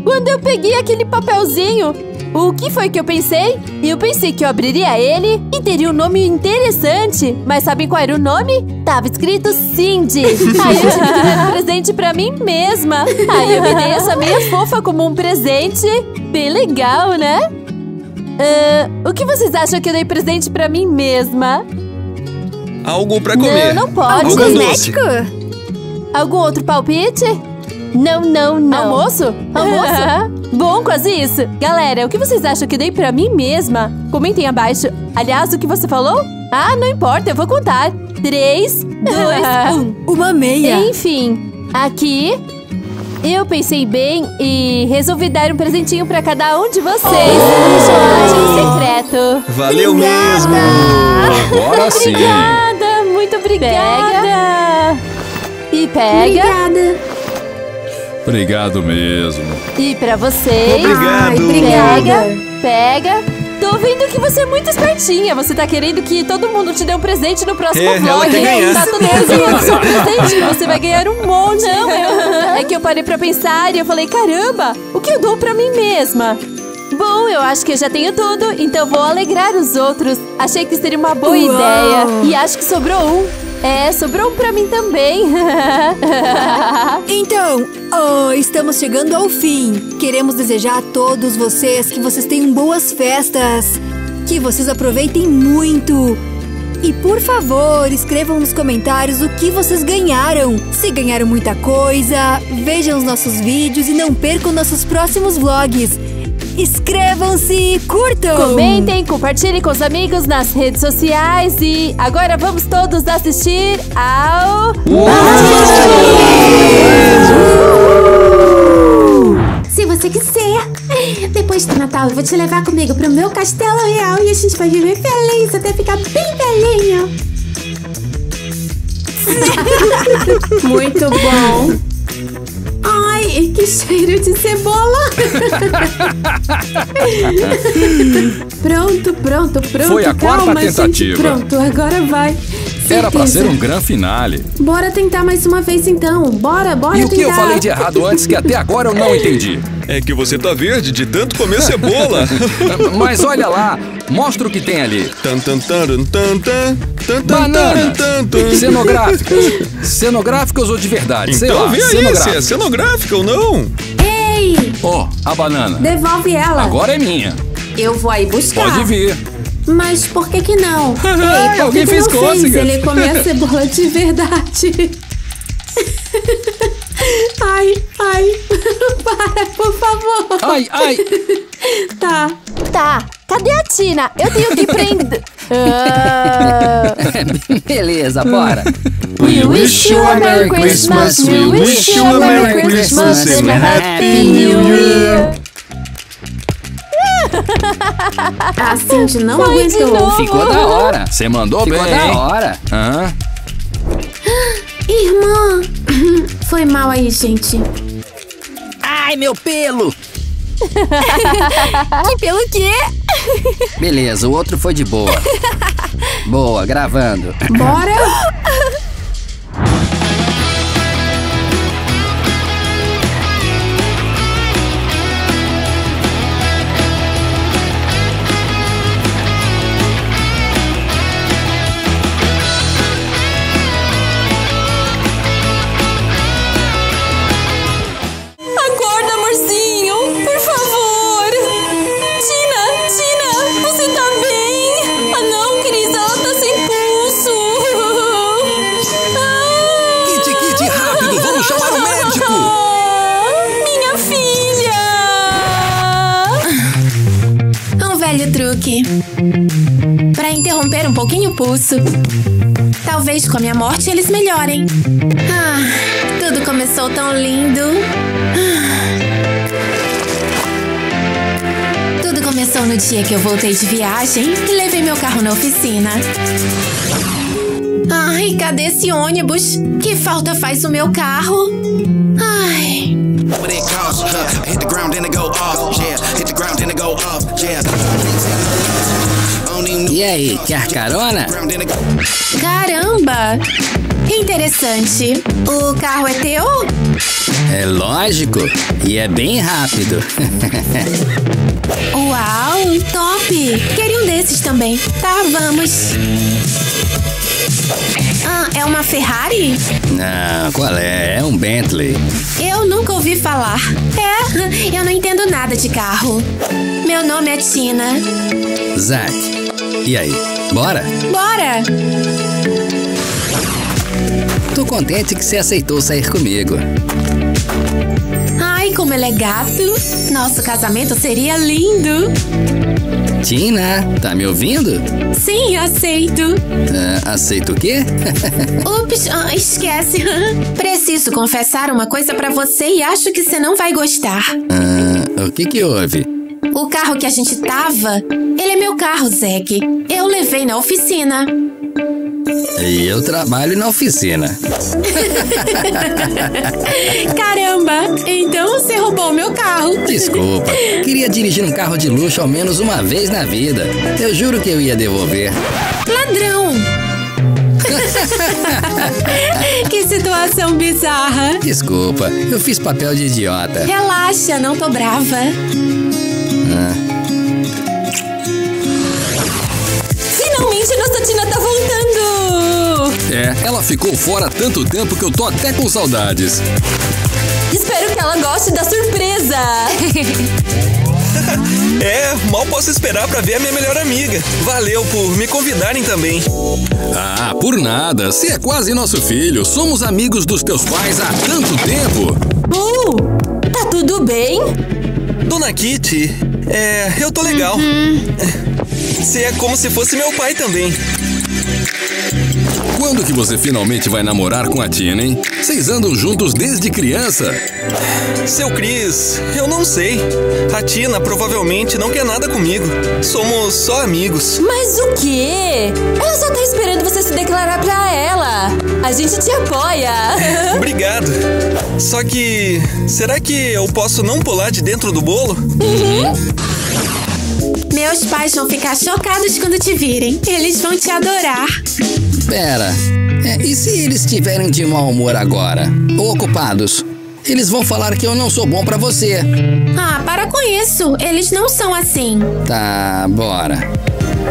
Quando eu peguei aquele papelzinho, o que foi que eu pensei? Eu pensei que eu abriria ele e teria um nome interessante. Mas sabem qual era o nome? Tava escrito Cindy. Aí eu tive que dar um presente pra mim mesma. Aí eu me dei essa meia fofa como um presente. Bem legal, né? Ah, o que vocês acham que eu dei presente pra mim mesma? Algo pra comer. Não, não pode. Algo doce. Cosmético? Algum outro palpite? Não, não, não. Almoço? Almoço? Bom, quase isso. Galera, o que vocês acham que eu dei pra mim mesma? Comentem abaixo. Aliás, o que você falou? Ah, não importa, eu vou contar. Três, dois, um. Uma meia. Enfim, aqui eu pensei bem e resolvi dar um presentinho pra cada um de vocês. Um chocolate secreto. Valeu mesmo! Agora sim. Obrigada, muito obrigada. E pega. Obrigada. Obrigado mesmo. E pra vocês. Obrigado. Ai, obrigada. Pega. Tô vendo que você é muito espertinha. Você tá querendo que todo mundo te dê um presente no próximo É, ela vlog. quer ganhar. Tá todo mundo ganhando seu presente. Você vai ganhar um monte. Não, eu... É que eu parei pra pensar e eu falei, caramba, o que eu dou pra mim mesma? Bom, eu acho que eu já tenho tudo, então vou alegrar os outros. Achei que seria uma boa Uau. ideia. E acho que sobrou um. É, sobrou um pra mim também. Então, oh, estamos chegando ao fim. Queremos desejar a todos vocês que vocês tenham boas festas, que vocês aproveitem muito. E por favor, escrevam nos comentários o que vocês ganharam. Se ganharam muita coisa, vejam os nossos vídeos e não percam nossos próximos vlogs. Inscrevam-se, curtam! Comentem, compartilhem com os amigos nas redes sociais e agora vamos todos assistir ao. Se você quiser, depois do Natal eu vou te levar comigo pro meu castelo real e a gente vai viver feliz até ficar bem velhinho. Muito bom. Ai, que cheiro de cebola! pronto, pronto, pronto. Foi a quarta Calma, gente. tentativa. Pronto, agora vai. Era pra ser Certeza. um gran finale. Bora tentar mais uma vez então. Bora, bora E o tentar. que eu falei de errado antes que até agora eu não entendi? É que você tá verde de tanto comer cebola. Mas olha lá, mostra o que tem ali. Tan, tan, taran, tan, tan, tan, tan, Bananas, taran, tan, tan. cenográficas. Cenográficas ou de verdade? Sei Então lá, vê aí se é cenográfica ou não. Ei, Ó, a banana. devolve ela. Agora é minha. Eu vou aí buscar. Pode vir. Mas por que que não? Ei, por que que fez não fez cócegas. ele comer a cebola de verdade? ai, ai. Para, por favor. Ai, ai. Tá. Tá, cadê a Tina? Eu tenho que prender. Ah. Beleza, bora. We wish you a Merry Christmas. We wish you a Merry Christmas and a Happy New Year. A Cindy não Vai de aguentou. novo. Ficou da hora. Você mandou Ficou bem, da hein? hora. Hã? Irmã. Foi mal aí, gente. Ai, meu pelo. Que pelo quê? Beleza, o outro foi de boa. Boa, gravando. Bora? Truque. Pra interromper um pouquinho o pulso. Talvez com a minha morte eles melhorem. Ah, tudo começou tão lindo. Ah. Tudo começou no dia que eu voltei de viagem e levei meu carro na oficina. Ai, cadê esse ônibus? Que falta faz o meu carro? Ai. Hit the ground go off, yeah. Hit the ground go off, yeah. E aí, quer carona? Caramba! Interessante. O carro é teu? É lógico. E é bem rápido. Uau, top! Queria um desses também. Tá, vamos. Ah, é uma Ferrari? Não, qual é? É um Bentley. Eu nunca ouvi falar. É, eu não entendo nada de carro. Meu nome é Tina. Zack. E aí, bora? Bora! Tô contente que você aceitou sair comigo. Ai, como ele é gato. Nosso casamento seria lindo. Tina, tá me ouvindo? Sim, aceito. Ah, aceita o quê? Ups, ah, esquece. Preciso confessar uma coisa pra você e acho que você não vai gostar. Ah, o que que houve? O carro que a gente tava, ele é meu carro, Zack. Eu levei na oficina. E eu trabalho na oficina. Caramba! Então você roubou meu carro. Desculpa, queria dirigir um carro de luxo ao menos uma vez na vida. Eu juro que eu ia devolver. Ladrão! que situação bizarra. Desculpa, eu fiz papel de idiota. Relaxa, não tô brava. Finalmente nossa Tina tá voltando. É, ela ficou fora tanto tempo que eu tô até com saudades. Espero que ela goste da surpresa. É, mal posso esperar pra ver a minha melhor amiga. Valeu por me convidarem também. Ah, por nada. Você é quase nosso filho. Somos amigos dos teus pais há tanto tempo. Uh, tá tudo bem? Dona Kitty, é, eu tô legal. Você é como se fosse meu pai também. Quando que você finalmente vai namorar com a Tina, hein? Vocês andam juntos desde criança. Seu Cris, eu não sei. A Tina provavelmente não quer nada comigo. Somos só amigos. Mas o quê? Ela só tá esperando você se declarar pra ela. A gente te apoia. Obrigado. Só que. Será que eu posso não pular de dentro do bolo? Meus pais vão ficar chocados quando te virem. Eles vão te adorar. Pera, é, e se eles estiverem de mau humor agora? Ou ocupados? Eles vão falar que eu não sou bom pra você. Ah, para com isso. Eles não são assim. Tá, bora.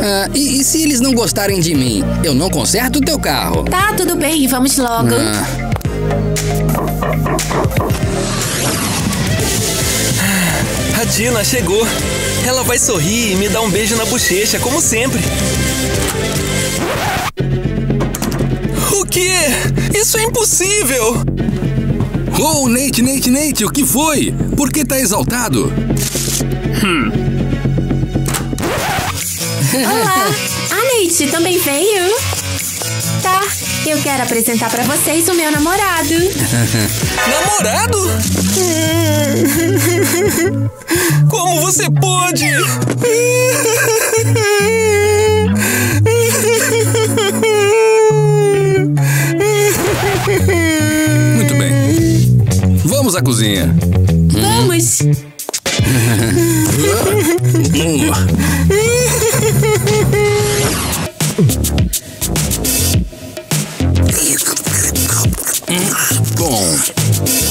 Ah, e, e se eles não gostarem de mim? Eu não conserto o teu carro. Tá, tudo bem. Vamos logo. Ah, A Tina chegou. Ela vai sorrir e me dar um beijo na bochecha, como sempre. O quê? Isso é impossível! Oh, Nate, Nate, Nate, o que foi? Por que tá exaltado? Olá! A Nate também veio? Tá, eu quero apresentar pra vocês o meu namorado. Namorado? Como você pôde? Muito bem. Vamos à cozinha. Vamos! Bom,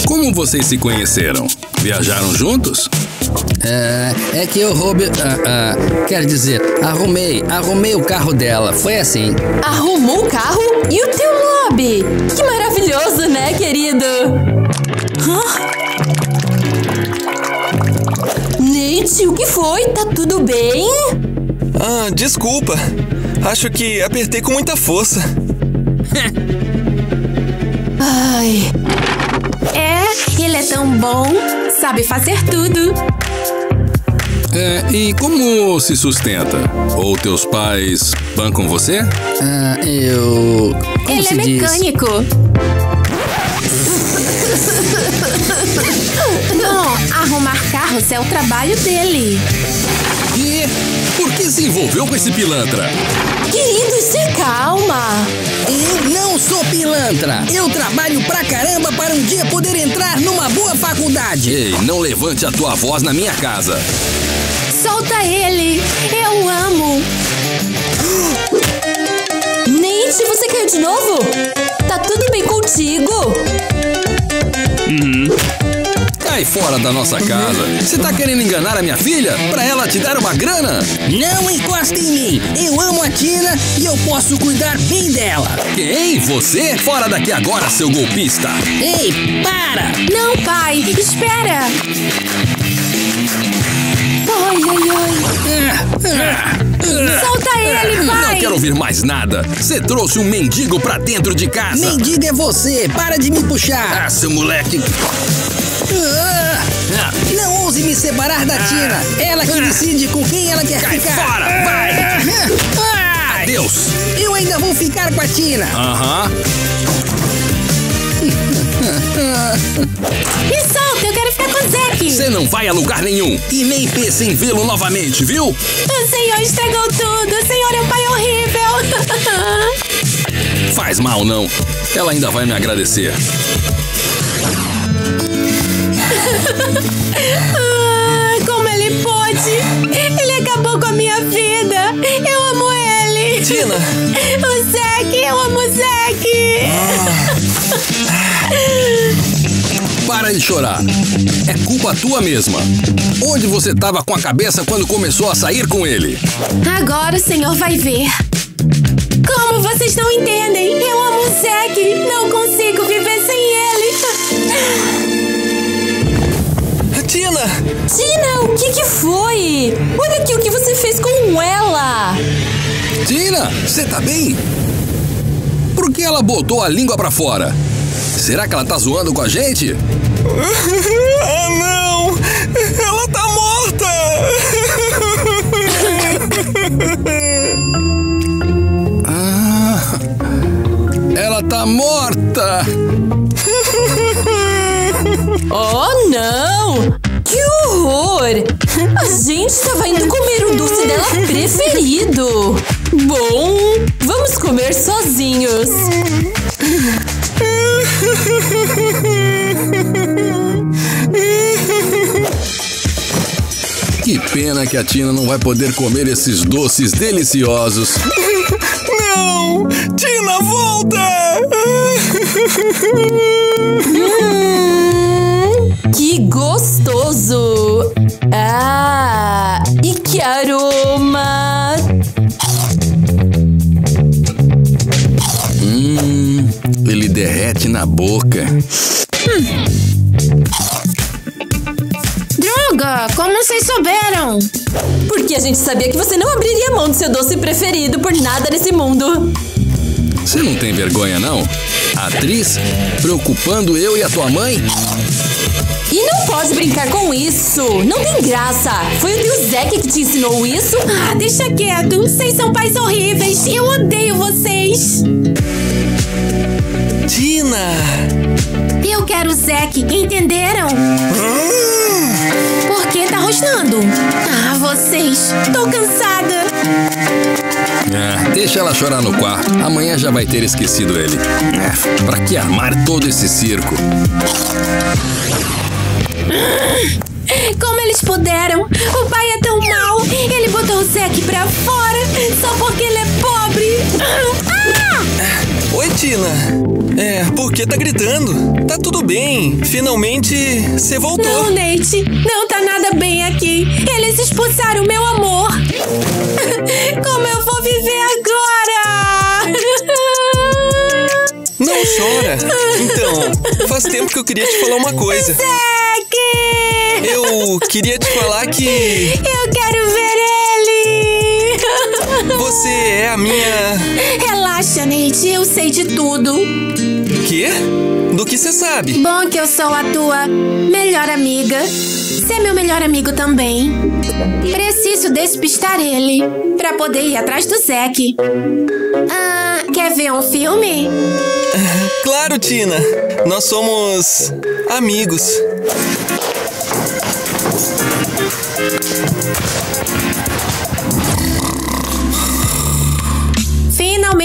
como vocês se conheceram? Viajaram juntos? É, é que eu roubei. ah, ah, quer dizer, arrumei, arrumei o carro dela. Foi assim. Arrumou o carro e o teu lobby. Que maravilhoso, né, querido? Hã? Nate, o que foi? Tá tudo bem? Ah, desculpa. Acho que apertei com muita força. Ai, É, ele é tão bom. Sabe fazer tudo. É, e como se sustenta? Ou teus pais bancam você? Ah, eu. Como ele se é diz? mecânico. Não, arrumar carros é o trabalho dele. E por que se envolveu com esse pilantra? querido, se calma. Eu não sou pilantra. Eu trabalho pra caramba para um dia poder entrar numa boa faculdade. Ei, não levante a tua voz na minha casa. Solta ele. Eu amo. Nate, você caiu de novo? Tá tudo bem contigo? Cai fora da nossa casa. Você tá querendo enganar a minha filha? Pra ela te dar uma grana? Não encosta em mim. Eu amo a Tina e eu posso cuidar bem dela. Quem? Você? Fora daqui agora, seu golpista! Ei, para! Não, pai. Espera. Ai, ai, ai. Solta ele, Não pai. quero ouvir mais nada. Você trouxe um mendigo pra dentro de casa. Mendiga é você. Para de me puxar. Ah, seu moleque. Ah, Ah, não ouse me separar da Tina. Ela que decide com quem ela quer Cai ficar. fora, vai. Ah, Deus. eu ainda vou ficar com a Tina. Aham. Me solta, eu quero ficar com o Zack. Você não vai a lugar nenhum. E nem pense em vê-lo novamente, viu? O senhor estragou tudo. O senhor é um pai horrível. Faz mal, não. Ela ainda vai me agradecer. Ah, como ele pôde? Ele acabou com a minha vida. Eu amo ele. Tina, O Zack, eu amo o Zack. Para de chorar. É culpa tua mesma. Onde você estava com a cabeça quando começou a sair com ele? Agora o senhor vai ver. Como vocês não entendem? Eu amo o Zack. Não consigo viver sem ele. Ah, Tina! Tina, o que, que foi? Olha aqui o que você fez com ela. Tina, você tá bem? Por que ela botou a língua pra fora? Será que ela tá zoando com a gente? ah, não! Ela tá morta! ah, ela tá morta! Oh, não! Que horror! A gente estava indo comer o doce dela preferido. Bom, vamos comer sozinhos. Que pena que a Tina não vai poder comer esses doces deliciosos. Não! Tina, volta! hum, que gostoso! Ah, e que aroma! Derrete na boca. Hum. Droga, como vocês souberam? Porque a gente sabia que você não abriria mão do seu doce preferido por nada nesse mundo. Você não tem vergonha, não? Atriz preocupando eu e a tua mãe? E não pode brincar com isso. Não tem graça. Foi o tio Zack que te ensinou isso? Ah, deixa quieto. Vocês são pais horríveis. Eu odeio vocês. Tina! Eu quero o Zack, entenderam? Por que tá rosnando? Ah, vocês. Tô cansada. Ah, deixa ela chorar no quarto. Amanhã já vai ter esquecido ele. Ah, pra que armar todo esse circo? Como eles puderam? O pai é tão mau. Ele botou o Zack pra fora só porque ele é pobre. Ah! Oi, Tina. É, por que tá gritando? Tá tudo bem. Finalmente você voltou. Não, Nate. Não tá nada bem aqui. Eles expulsaram meu amor. Como eu vou viver agora? Não chora. Então, faz tempo que eu queria te falar uma coisa. Zack! Eu queria te falar que. Eu quero ver! Você é a minha. Relaxa, Nate. Eu sei de tudo. Quê? Do que você sabe? Bom que eu sou a tua melhor amiga. Você é meu melhor amigo também. Preciso despistar ele pra poder ir atrás do Zack. Ah, quer ver um filme? Claro, Tina. Nós somos amigos.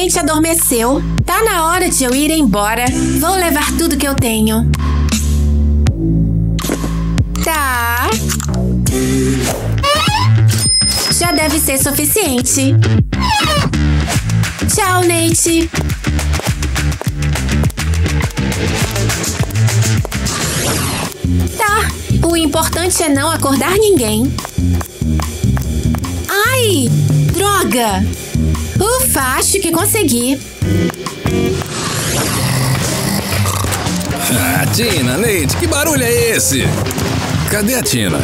Finalmente adormeceu. Tá na hora de eu ir embora. Vou levar tudo que eu tenho. Tá. Já deve ser suficiente. Tchau, Nate. Tá. O importante é não acordar ninguém. Ai! Droga! Ufa, acho que consegui. Ah, Tina, Nate, que barulho é esse? Cadê a Tina?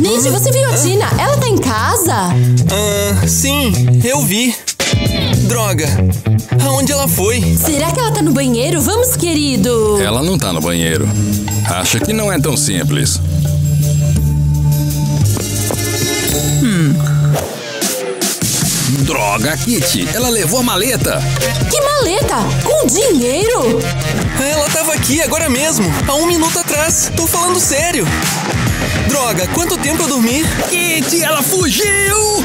Nate, você viu a Tina? Ela tá em casa? Ah, sim, eu vi. Droga, aonde ela foi? Será que ela tá no banheiro? Vamos, querido. Ela não tá no banheiro. Acha que não é tão simples. Droga, Kitty! Ela levou a maleta! Que maleta? Com dinheiro? Ela tava aqui agora mesmo, há um minuto atrás. Tô falando sério. Droga, quanto tempo eu dormi? Kitty, ela fugiu!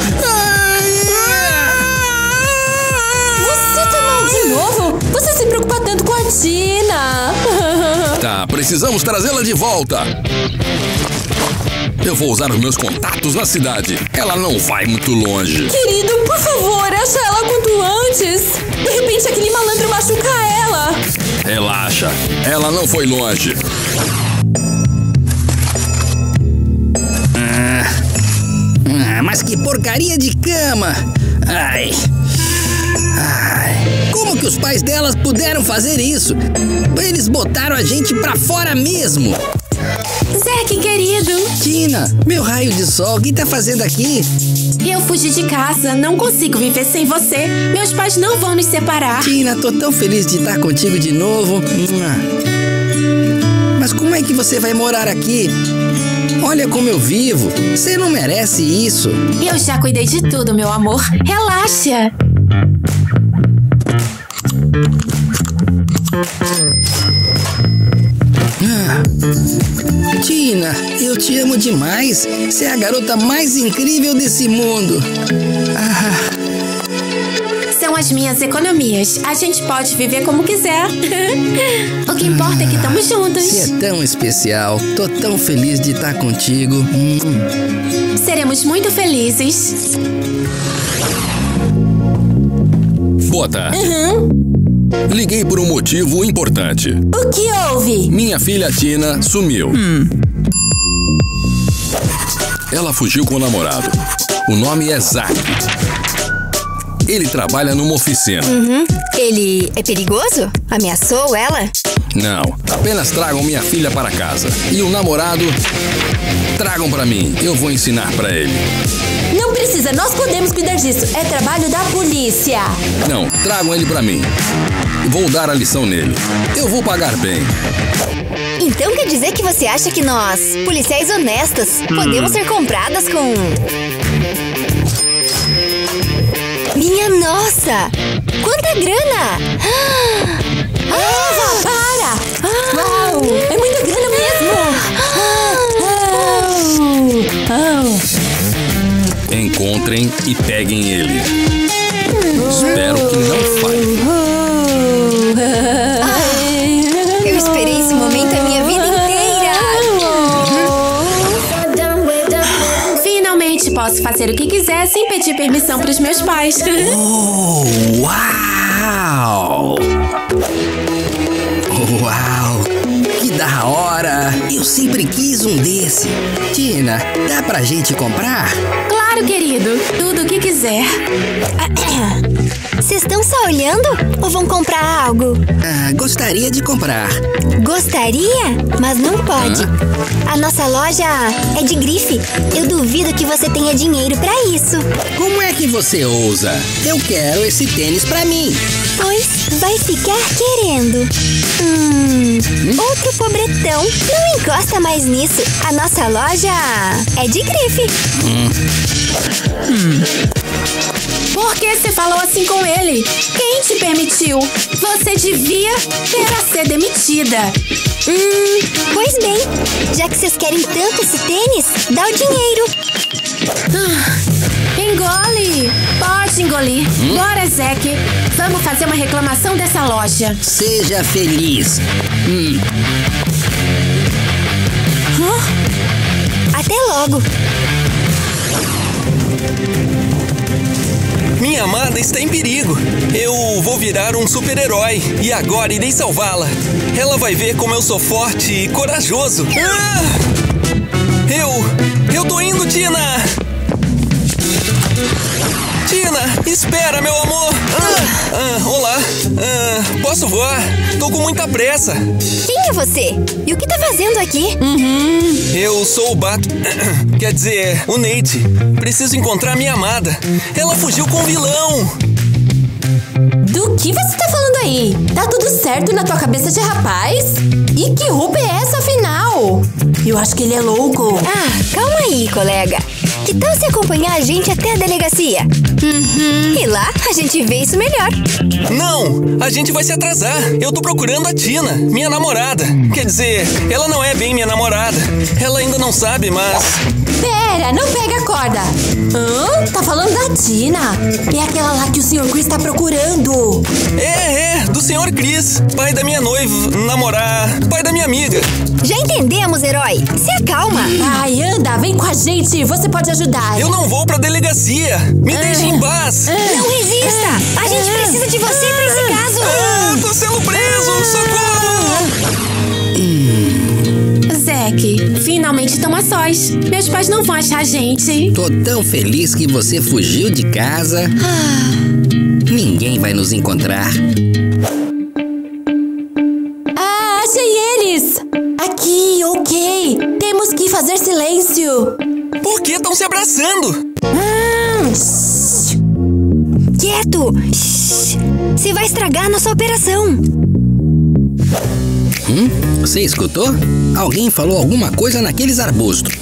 Você tá mal de novo? Você se preocupa tanto com a Tina. Tá, precisamos trazê-la de volta. Eu vou usar os meus contatos na cidade. Ela não vai muito longe. Querido, por favor, acha ela quanto antes. De repente aquele malandro machuca ela. Relaxa, ela não foi longe. Ah, ah, mas que porcaria de cama! Ai. Como que os pais delas puderam fazer isso? Eles botaram a gente pra fora mesmo. Zack, querido. Tina, meu raio de sol, o que tá fazendo aqui? Eu fugi de casa, não consigo viver sem você. Meus pais não vão nos separar. Tina, tô tão feliz de estar contigo de novo. Mas como é que você vai morar aqui? Olha como eu vivo. Você não merece isso. Eu já cuidei de tudo, meu amor. Relaxa. Ah. Tina, eu te amo demais. Você é a garota mais incrível desse mundo. Ah. São as minhas economias. A gente pode viver como quiser. o que importa é que estamos juntos. Você é tão especial. Tô tão feliz de estar contigo. Hum. Seremos muito felizes. Boa tarde. Uhum. Liguei por um motivo importante. O que houve? Minha filha Tina sumiu. Hum. Ela fugiu com o namorado. O nome é Zack. Ele trabalha numa oficina. Uhum. Ele é perigoso? Ameaçou ela? Não, apenas tragam minha filha para casa. E o namorado, tragam para mim. Eu vou ensinar para ele. Precisa, nós podemos cuidar disso. É trabalho da polícia. Não, tragam ele para mim. Vou dar a lição nele. Eu vou pagar bem. Então quer dizer que você acha que nós, policiais honestas, podemos ser compradas com. Minha nossa! Quanta grana! Ah, para! Uau! Encontrem e peguem ele. Espero que não falhe. Eu esperei esse momento a minha vida inteira. Finalmente posso fazer o que quiser sem pedir permissão para os meus pais. Oh, uau! Uau! Que da hora! Eu sempre quis um desse. Tina, dá pra gente comprar? Claro, querido. Tudo o que quiser. Vocês estão só olhando ou vão comprar algo? Ah, gostaria de comprar. Gostaria? Mas não pode. Ah. A nossa loja é de grife. Eu duvido que você tenha dinheiro pra isso. Como é que você ousa? Eu quero esse tênis pra mim. Pois vai ficar querendo. Hum, outro pobretão. Não encosta mais nisso. A nossa loja é de grife. Hum. Hum. Por que você falou assim com ele? Quem te permitiu? Você devia ter a ser demitida. Hum, pois bem, já que vocês querem tanto esse tênis, dá o dinheiro. Ah, engole! Pode engolir. Hum? Bora, Zeke. Vamos fazer uma reclamação dessa loja. Seja feliz. Hum. Huh? Até logo. Minha amada está em perigo. Eu vou virar um super-herói e agora irei salvá-la. Ela vai ver como eu sou forte e corajoso. Ah! Eu. Eu tô indo, Tina! Tina, espera, meu amor! Ah, ah, olá! Ah, posso voar? Tô com muita pressa. Quem é você? E o que tá fazendo aqui? Uhum. Eu sou o Bato. Quer dizer, o Nate. Preciso encontrar minha amada. Ela fugiu com o vilão. Do que você tá falando aí? Tá tudo certo na tua cabeça de rapaz? E que roupa é essa, afinal? Eu acho que ele é louco. Ah, calma aí, colega. Que tal se acompanhar a gente até a delegacia? Uhum. E lá a gente vê isso melhor. Não! A gente vai se atrasar. Eu tô procurando a Tina, minha namorada. Quer dizer, ela não é bem minha namorada. Ela ainda não sabe, mas. Pera, não pega a corda. Hã? Tá falando da Tina? É aquela lá que o Sr. Chris tá procurando. É, é, do Sr. Chris, pai da minha noiva, namorar, pai da minha amiga. Já entendemos, herói. Se acalma. Ai, anda, vem com a gente. Você pode ajudar. Eu não vou pra delegacia. Me ah, deixe em paz. Ah, não resista. Ah, a gente precisa de você pra esse caso. Ah, tô sendo preso. Socorro. Finalmente estamos a sós. Meus pais não vão achar a gente. Tô tão feliz que você fugiu de casa. Ninguém vai nos encontrar. Ah, achei eles! Aqui, ok. Temos fazer silêncio. Por que estão se abraçando? Hum, shh. Quieto! Shh. Você vai estragar nossa operação. Hum? Você escutou? Alguém falou alguma coisa naqueles arbustos.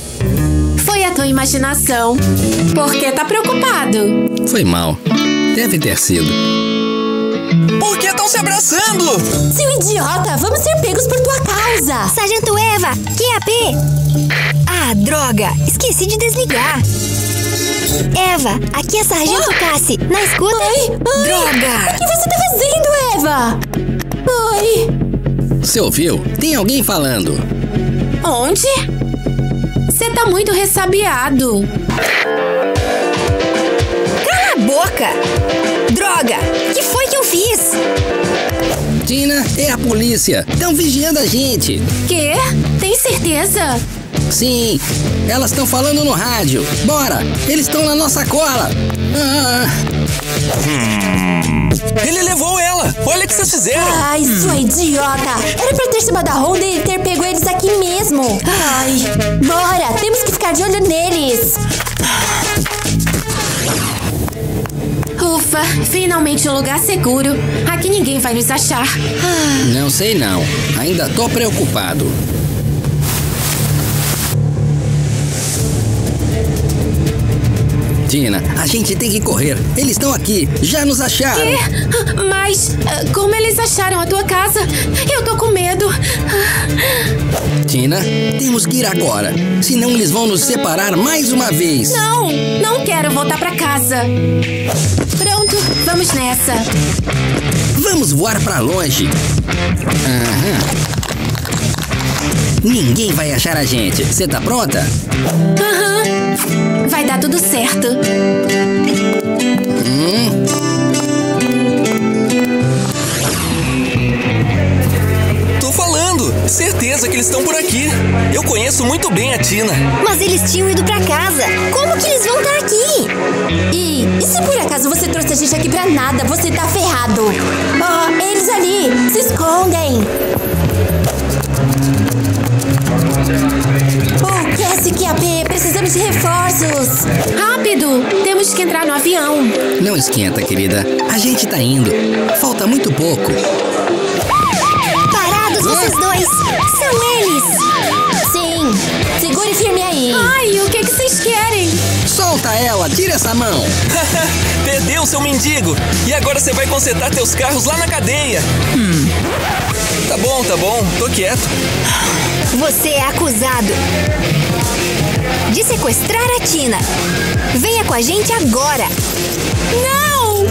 Foi a tua imaginação. Por que tá preocupado? Foi mal. Deve ter sido. Por que estão se abraçando? Seu idiota, vamos ser pegos por tua causa. Sargento Eva, QAP! Ah, droga! Esqueci de desligar. Eva, aqui é Sargento Cassie. Na escuta? Ai, ai, Droga! O que você tá fazendo, Eva? Oi. Você ouviu? Tem alguém falando. Onde? Você tá muito ressabiado. Cala a boca! Droga! Que foi que eu fiz? Tina, é a polícia. Estão vigiando a gente. Quê? Tem certeza? Sim, elas estão falando no rádio. Bora, eles estão na nossa cola. Ah, Ele levou ela. Olha o que vocês fizeram. Ai, sua idiota! Era pra ter chamado a Honda e ter pego eles aqui mesmo. Ai, bora! Temos que ficar de olho neles. Ufa, finalmente um lugar seguro. Aqui ninguém vai nos achar. não sei não. Ainda tô preocupado. Tina, a gente tem que correr. Eles estão aqui. Já nos acharam. Quê? Mas ah, como eles acharam a tua casa? Eu tô com medo. Tina, temos que ir agora. Senão eles vão nos separar mais uma vez. Não, não quero voltar pra casa. Pronto, vamos nessa. Vamos voar pra longe. Aham. Ninguém vai achar a gente. Você tá pronta? Aham. Vai dar tudo certo. Hum. Tô falando. Certeza que eles estão por aqui. Eu conheço muito bem a Tina. Mas eles tinham ido pra casa. Como que eles vão estar aqui? E, e se por acaso você trouxe a gente aqui pra nada, você tá ferrado. Ó, eles ali! Se escondem! Precisamos de reforços! Rápido! Temos que entrar no avião. Não esquenta, querida. A gente tá indo. Falta muito pouco. Parados vocês dois! São eles! Sim! Segure firme aí! Ai, o que que vocês querem? Solta ela, tira essa mão. Perdeu, seu mendigo. E agora você vai consertar teus carros lá na cadeia. Tá bom, tá bom. Tô quieto. Você é acusado de sequestrar a Tina. Venha com a gente agora. Não!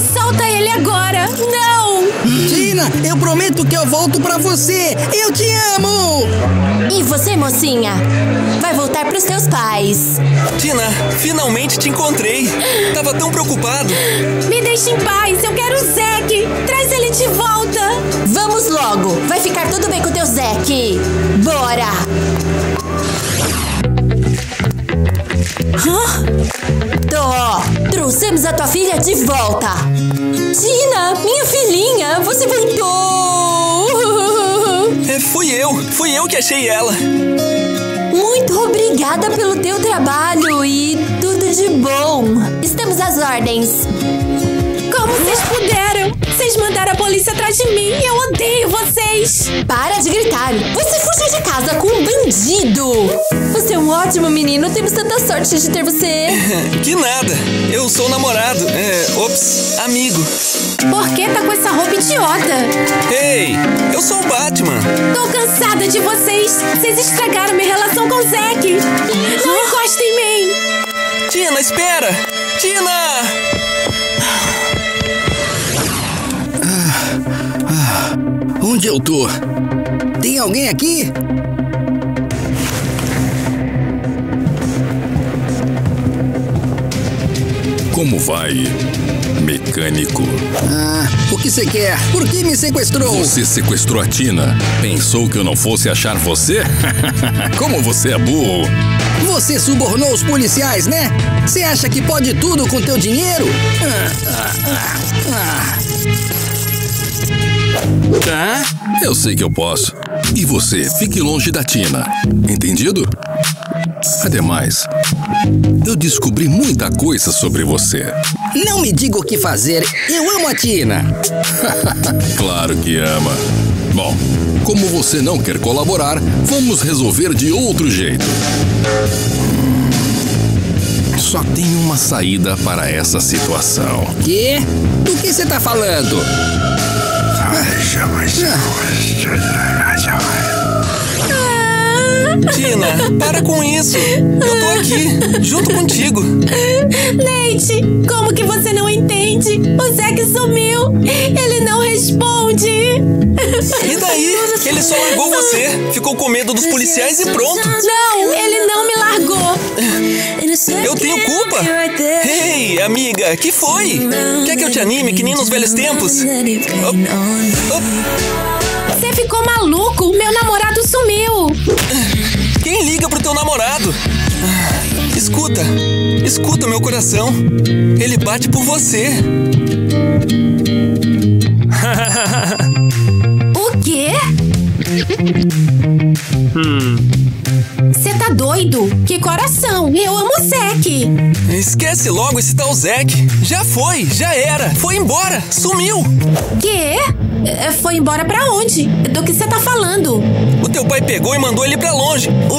Solta ele agora! Não! Tina, eu prometo que eu volto pra você. Eu te amo. E você, mocinha? Vai voltar pros teus pais. Tina, finalmente te encontrei. Tava tão preocupado. Me deixe em paz! Eu quero o Zack! Traz ele de volta! Vamos logo! Vai ficar tudo bem com teu Zack! Bora! Hã? Tô! Trouxemos a tua filha de volta! Tina, minha filhinha, você voltou! É, fui eu. Fui eu que achei ela. Muito obrigada pelo teu trabalho e tudo de bom! Estamos às ordens! Como vocês puderam? Vocês mandaram a polícia atrás de mim! Eu odeio vocês! Para de gritar! Você fugiu de casa com um bandido! Você é um ótimo menino, temos tanta sorte de ter você! Que nada. Eu sou namorado. É, ops, amigo. Por que tá com essa roupa idiota? Ei, eu sou o Batman. Tô cansada de vocês! Vocês estragaram minha relação com o Zack! Não encosta em mim! Tina, espera! Tina! Onde eu tô? Tem alguém aqui? Como vai, mecânico? Ah, o que você quer? Por que me sequestrou? Você sequestrou a Tina? Pensou que eu não fosse achar você? Como você é burro! Você subornou os policiais, né? Você acha que pode tudo com teu dinheiro? Ah, ah, ah, Tá? Eu sei que eu posso. E você, fique longe da Tina. Entendido? Ademais, eu descobri muita coisa sobre você. Não me diga o que fazer. Eu amo a Tina. claro que ama. Bom, como você não quer colaborar, vamos resolver de outro jeito. Só tem uma saída para essa situação. Quê? Do que você tá falando? Tina, para com isso. Eu tô aqui, junto contigo. Leite, como que você não entende? O Zack sumiu. Ele não responde. E daí? Ele só largou você. Ficou com medo dos policiais e pronto. Não, ele não me largou. Eu tenho culpa? Ei, amiga, que foi? Quer que eu te anime que nem nos velhos tempos? Oh, oh. Você ficou maluco? Meu namorado sumiu. Quem liga pro teu namorado? Escuta, escuta meu coração. Ele bate por você. o quê? Hum. Você tá doido? Que coração! Eu amo o Zack! Esquece logo esse tal Zack! Já foi, já era! Foi embora! Sumiu! Quê? É, foi embora pra onde? Do que você tá falando? O teu pai pegou e mandou ele pra longe. O...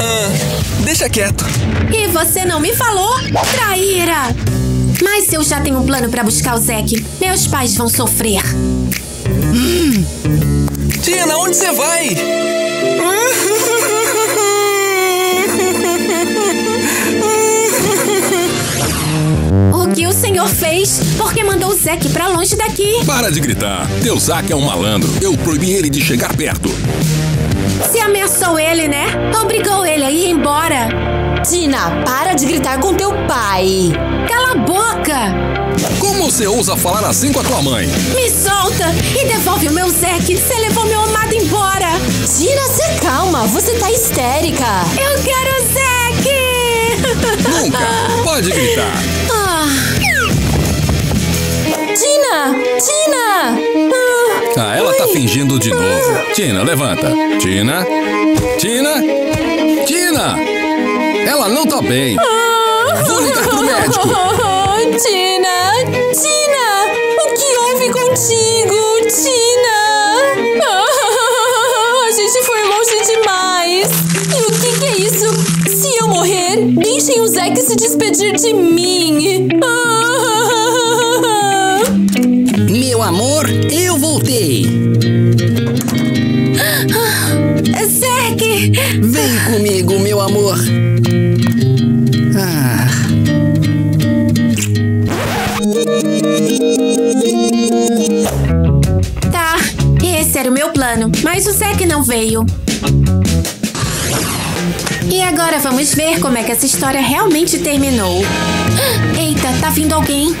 Ah, deixa quieto. E você não me falou? Traíra! Mas eu já tenho um plano para buscar o Zack. Meus pais vão sofrer. Hum. Tina, onde você vai? Que o senhor fez? Porque mandou o Zack pra longe daqui. Para de gritar. Teu Zack é um malandro. Eu proibi ele de chegar perto. Se ameaçou ele, né? Obrigou ele a ir embora. Tina, para de gritar com teu pai. Cala a boca! Como você ousa falar assim com a tua mãe? Me solta e devolve o meu Zack. Você levou meu amado embora. Tina, se calma. Você tá histérica. Eu quero o Zack. Nunca. Pode gritar. Tina! Tina! Ah, ela tá fingindo de novo. Tina, levanta. Tina? Tina? Tina! Ela não tá bem. Vou ligar pro médico. Tina! Tina! O que houve contigo, Tina? A gente foi longe demais. E o que, que é isso? Se eu morrer, deixem o Zack se despedir de mim. Meu amor, eu voltei. Zack! Vem comigo, meu amor. Ah. Tá, esse era o meu plano, mas o Zack não veio. E agora vamos ver como é que essa história realmente terminou. Eita, tá vindo alguém.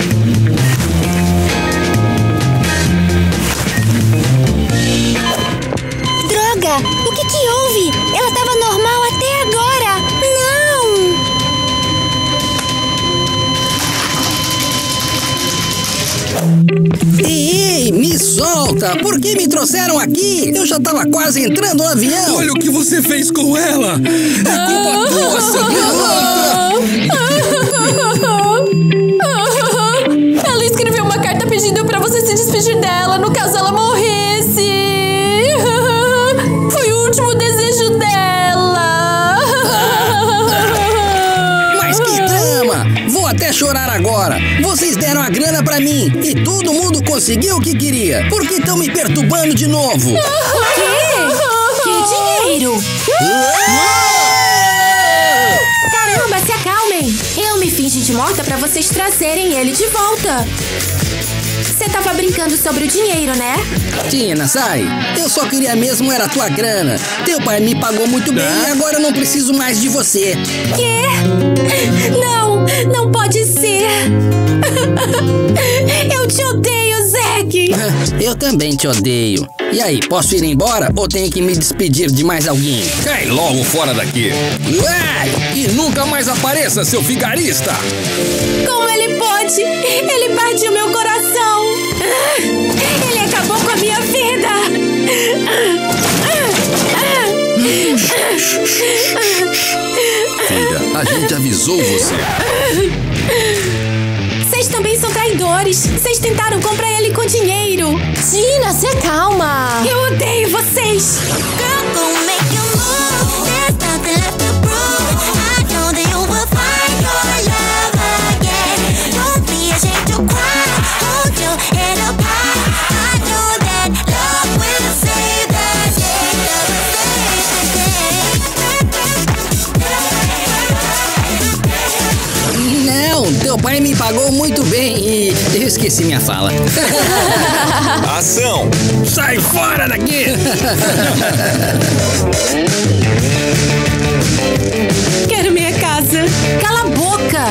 Ei, me solta! Por que me trouxeram aqui? Eu já tava quase entrando no avião! Olha o que você fez com ela! É culpa tua, seu Ela escreveu uma carta pedindo pra você se despedir dela no conseguiu o que queria! Por que estão me perturbando de novo? O quê? Que dinheiro? Caramba, se acalmem! Eu me fingi de morta pra vocês trazerem ele de volta. Você tava brincando sobre o dinheiro, né? Tina, sai! Eu só queria mesmo era a tua grana. Teu pai me pagou muito bem e agora eu não preciso mais de você. Quê? Não, não Eu também te odeio. E aí, posso ir embora ou tenho que me despedir de mais alguém? Cai logo fora daqui! Uai! E nunca mais apareça, seu vigarista! Como ele pode? Ele partiu meu coração! Ele acabou com a minha vida! avisou você? Vocês também são traidores. Vocês tentaram comprar ele com dinheiro. Tina, se acalma. Eu odeio vocês. Não, teu pai me pagou muito bem e eu esqueci minha fala. Ação! Sai fora daqui! Quero minha casa. Cala a boca.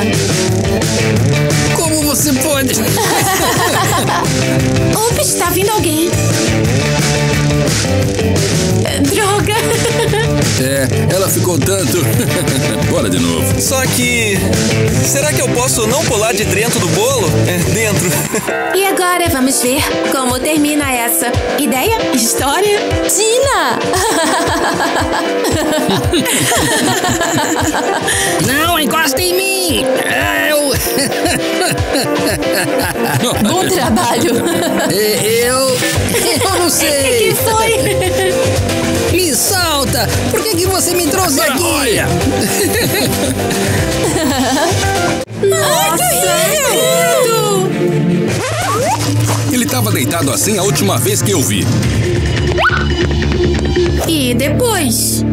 Como você pode? Ops, tá vindo alguém. Droga. É, ela ficou tanto. Bora de novo. Só que. Será que eu posso não pular de dentro do bolo? É, dentro. E agora vamos ver como termina essa ideia? História? Tina! Não encosta em mim! Eu. Bom trabalho. Eu. Eu não sei! Que foi? Me solta! Por que, que você me trouxe aqui? Olha! Nossa, lindo! Ele estava deitado assim a última vez que eu vi. E depois?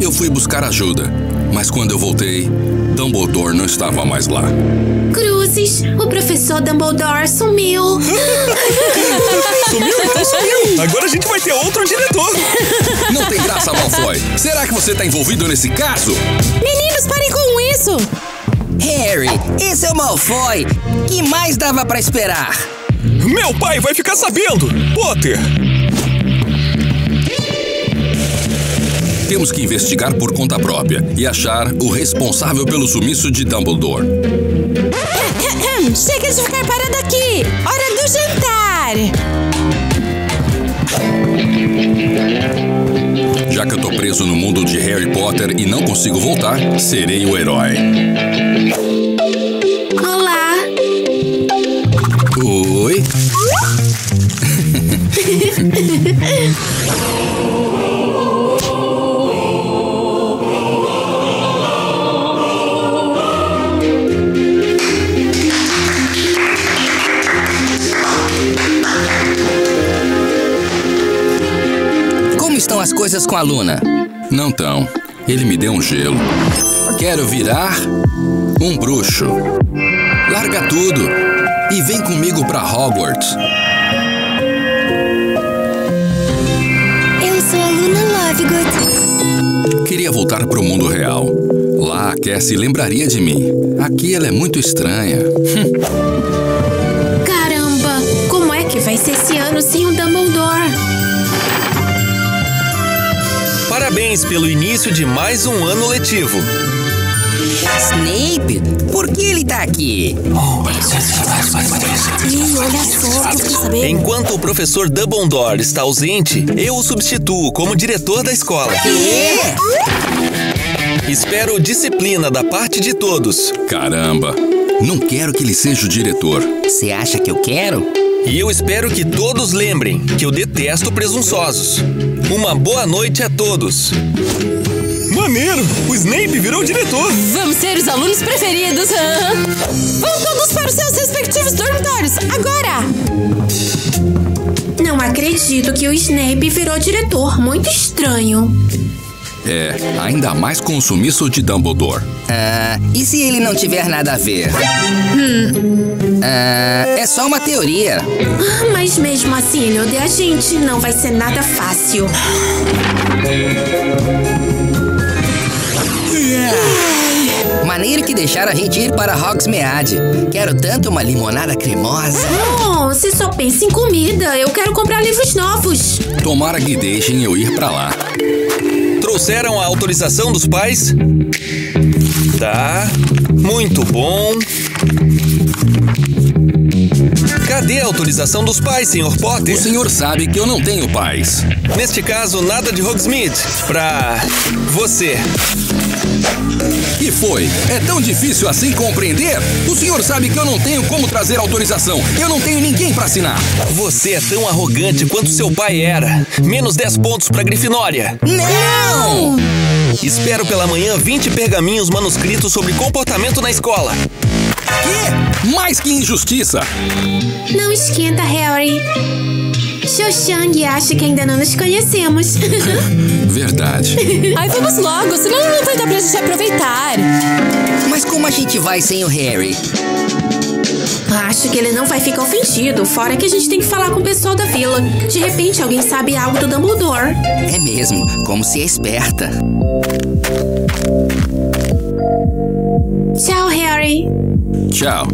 Eu fui buscar ajuda, mas quando eu voltei, Dumbledore não estava mais lá. O professor Dumbledore sumiu. Sumiu? Então sumiu! Agora a gente vai ter outro diretor! Não tem graça, Malfoy. Será que você está envolvido nesse caso? Meninos, parem com isso. Harry, esse é o Malfoy! que mais dava pra esperar? Meu pai vai ficar sabendo! Potter! Temos que investigar por conta própria e achar o responsável pelo sumiço de Dumbledore. Chega de ficar parado aqui. Hora do jantar. Já que eu tô preso no mundo de Harry Potter e não consigo voltar, serei o herói. Coisas com a Luna? Não tão. Ele me deu um gelo. Quero virar um bruxo. Larga tudo e vem comigo pra Hogwarts. Eu sou a Luna Lovegood. Queria voltar pro mundo real. Lá a Cassie lembraria de mim. Aqui ela é muito estranha. Caramba, como é que vai ser esse ano sem o Dumbledore? Parabéns pelo início de mais um ano letivo. Snape? Por que ele tá aqui? Ih, olha só, eu quero saber. Enquanto o professor Dumbledore está ausente, eu o substituo como diretor da escola. Espero disciplina da parte de todos. Caramba, não quero que ele seja o diretor. Você acha que eu quero? E eu espero que todos lembrem que eu detesto presunçosos. Uma boa noite a todos. Maneiro! O Snape virou diretor! Vamos ser os alunos preferidos. Vão todos para os seus respectivos dormitórios, agora! Não acredito que o Snape virou diretor. Muito estranho. É, ainda mais com o sumiço de Dumbledore. Ah, e se ele não tiver nada a ver? Ah, é só uma teoria. Ah, Mas mesmo assim ele odeia a gente. Não vai ser nada fácil. Maneiro que deixaram a gente ir para Hogsmeade. Quero tanto uma limonada cremosa. Oh, você só pensa em comida. Eu quero comprar livros novos. Tomara que deixem eu ir pra lá. Trouxeram a autorização dos pais? Tá. Muito bom. Cadê a autorização dos pais, Sr. O Potter? senhor sabe que eu não tenho pais. Neste caso, nada de Hogsmeade. Pra você. Que foi? É tão difícil assim compreender? O senhor sabe que eu não tenho como trazer autorização. Eu não tenho ninguém para assinar. Você é tão arrogante quanto seu pai era. Menos 10 pontos pra Grifinória. Não! Espero pela manhã 20 pergaminhos manuscritos sobre comportamento na escola. Que? Mais que injustiça! Não esquenta, Harry. Xoxang acha que ainda não nos conhecemos. Verdade. Ai, vamos logo, senão não vai dar pra gente aproveitar. Mas como a gente vai sem o Harry? Acho que ele não vai ficar ofendido, fora que a gente tem que falar com o pessoal da vila. De repente alguém sabe algo do Dumbledore. É mesmo, como se é esperta. Tchau, Harry. Tchau.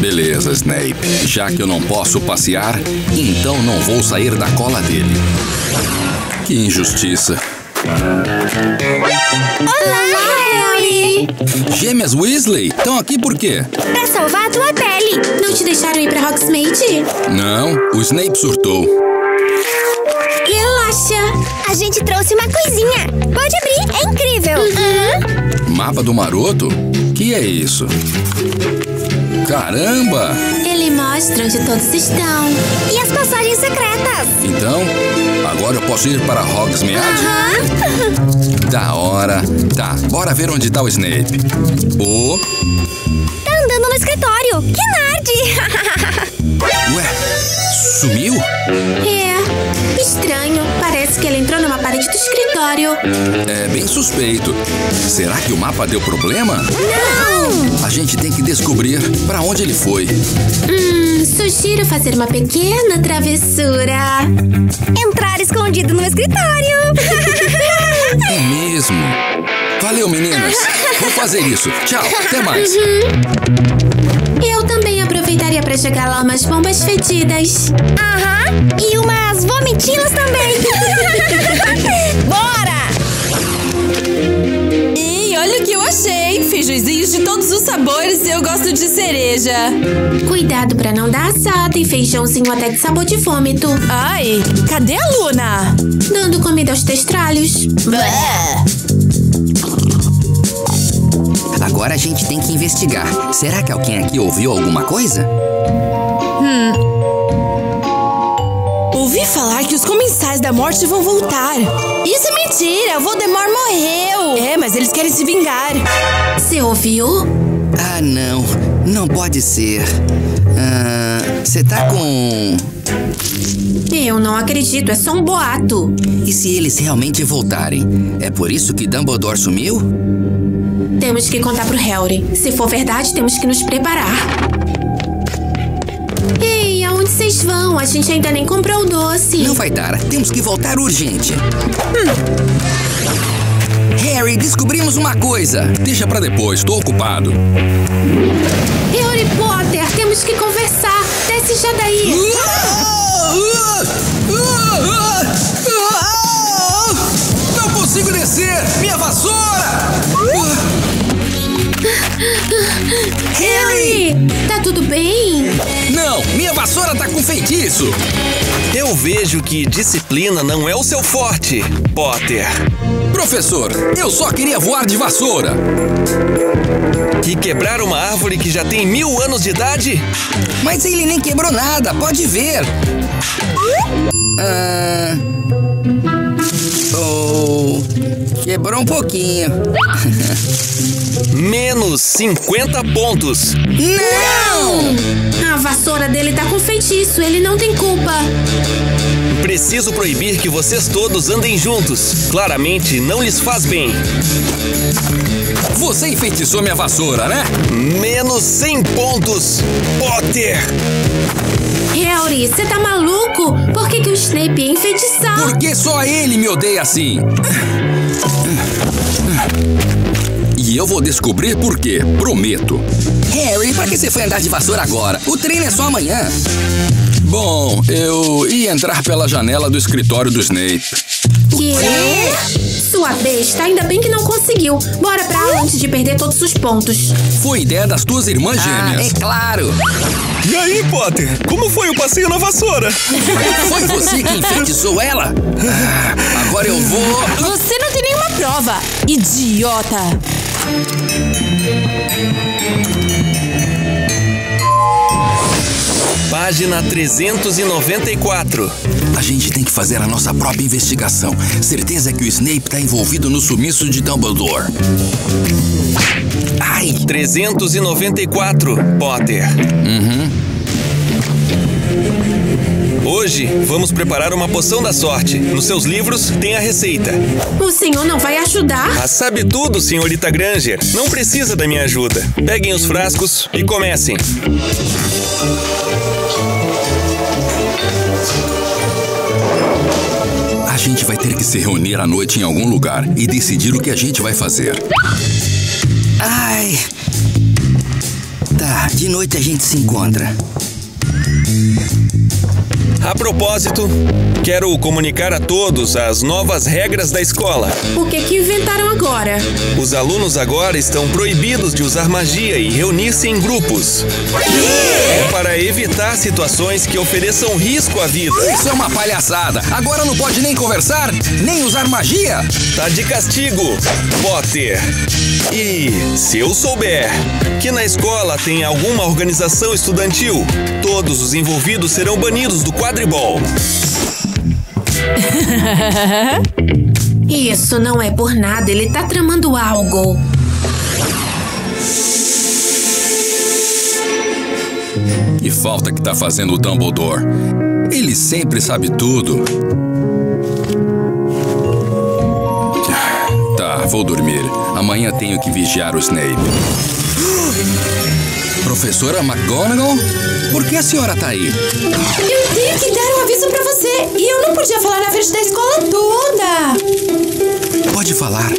Beleza, Snape. Já que eu não posso passear, então não vou sair da cola dele. Que injustiça. Olá, Harry. Gêmeas Weasley? Estão aqui por quê? Pra salvar a tua pele. Não te deixaram ir pra Hogsmeade? Não, o Snape surtou. Relaxa. A gente trouxe uma coisinha. Pode abrir, é incrível. Mapa do Maroto? Que é isso? Caramba! Ele mostra onde todos estão. E as passagens secretas. Então, agora eu posso ir para Hogsmeade? Da hora. Tá, bora ver onde tá o Snape. O... Tá andando no escritório. Que nerd. Ué, sumiu? É, estranho. Parece que ele entrou numa parede do escritório. É bem suspeito. Será que o mapa deu problema? Não! A gente tem que descobrir para onde ele foi. Hum, sugiro fazer uma pequena travessura. Entrar escondido no escritório. É mesmo. Valeu, meninas. Vou fazer isso. Tchau, até mais. Pra jogar lá umas bombas fedidas. Aham. E umas vomitinhas também. Bora! E olha o que eu achei! Feijõezinhos de todos os sabores e eu gosto de cereja. Cuidado pra não dar assada e feijãozinho até de sabor de vômito. Ai, cadê a Luna? Dando comida aos testralhos. Agora a gente tem que investigar. Será que alguém aqui ouviu alguma coisa? Ouvi falar que os comensais da morte vão voltar. Isso é mentira! Voldemort morreu! É, mas eles querem se vingar. Você ouviu? Ah, não. Não pode ser. Você tá com. Eu não acredito, é só um boato. E se eles realmente voltarem? É por isso que Dumbledore sumiu? Temos que contar pro Harry. Se for verdade, temos que nos preparar. Ei, aonde vocês vão? A gente ainda nem comprou o doce. Não vai dar. Temos que voltar urgente. Harry, descobrimos uma coisa. Deixa pra depois, tô ocupado. Harry Potter, temos que conversar. Desce já daí. Não consigo descer! Minha vassoura! Harry! Tá tudo bem? Não, minha vassoura tá com feitiço! Eu vejo que disciplina não é o seu forte, Potter. Professor, eu só queria voar de vassoura! E quebrar uma árvore que já tem mil anos de idade? Mas ele nem quebrou nada, pode ver. Ah. Quebrou um pouquinho. Menos 50 pontos. Não! A vassoura dele tá com feitiço, ele não tem culpa. Preciso proibir que vocês todos andem juntos. Claramente não lhes faz bem. Você enfeitiçou minha vassoura, né? Menos 100 pontos, Potter! Harry, você tá maluco? Por que, que o Snape ia enfeitiçar? Porque só ele me odeia assim. E eu vou descobrir por quê, prometo. Harry, pra que você foi andar de vassoura agora? O treino é só amanhã. Bom, eu ia entrar pela janela do escritório do Snape. Quê? Sua besta, ainda bem que não conseguiu. Bora pra aula antes de perder todos os pontos. Foi ideia das tuas irmãs Ah, gêmeas. é claro. E aí, Potter? Como foi o passeio na vassoura? Foi você que enfeitiçou ela? Ah, agora eu vou. Você não prova, idiota! Página 394. A gente tem que fazer a nossa própria investigação. Certeza que o Snape tá envolvido no sumiço de Dumbledore. Ai! 394, Potter. Uhum. Hoje vamos preparar uma poção da sorte. Nos seus livros tem a receita. O senhor não vai ajudar? Ah, sabe tudo, senhorita Granger. Não precisa da minha ajuda. Peguem os frascos e comecem. A gente vai ter que se reunir à noite em algum lugar e decidir o que a gente vai fazer. Ai. Tá, de noite a gente se encontra. A propósito, quero comunicar a todos as novas regras da escola. O que que inventaram agora? Os alunos agora estão proibidos de usar magia e reunir-se em grupos. É para evitar situações que ofereçam risco à vida. Isso é uma palhaçada. Agora não pode nem conversar, nem usar magia. Tá de castigo, Potter. E se eu souber que na escola tem alguma organização estudantil, todos os envolvidos serão banidos do quadribol. Isso não é por nada, ele tá tramando algo. Que falta que tá fazendo o Dumbledore. Ele sempre sabe tudo. Tá, vou dormir. Amanhã tenho que vigiar o Snape. Professora McGonagall? Por que a senhora tá aí? Eu tenho que dar um aviso pra você. E eu não podia falar na frente da escola toda. Pode falar.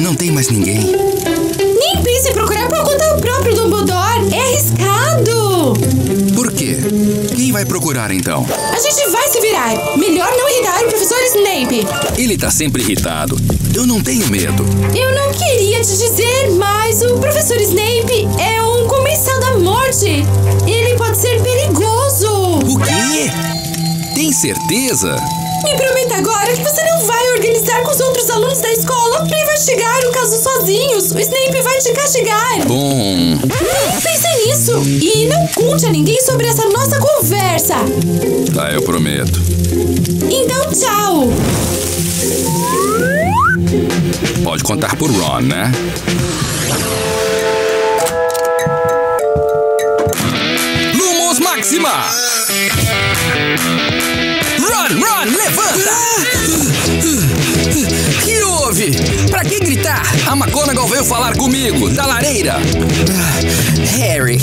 Não tem mais ninguém. Quem vai procurar então? A gente vai se virar. Melhor não irritar o professor Snape. Ele tá sempre irritado. Eu não tenho medo. Eu não queria te dizer, mas o professor Snape é um comensal da morte. Ele pode ser perigoso. O quê? Tem certeza? Me prometa agora que você não vai organizar com os outros alunos da escola pra investigar o caso sozinhos. O Snape vai te castigar. Bom. Pense nisso. E não conte a ninguém sobre essa nossa conversa. Tá, eu prometo. Então, tchau. Pode contar por Ron, né? Lumos Maxima! Run, levanta! Que houve? Pra que gritar? A McGonagall veio falar comigo, da lareira. Harry,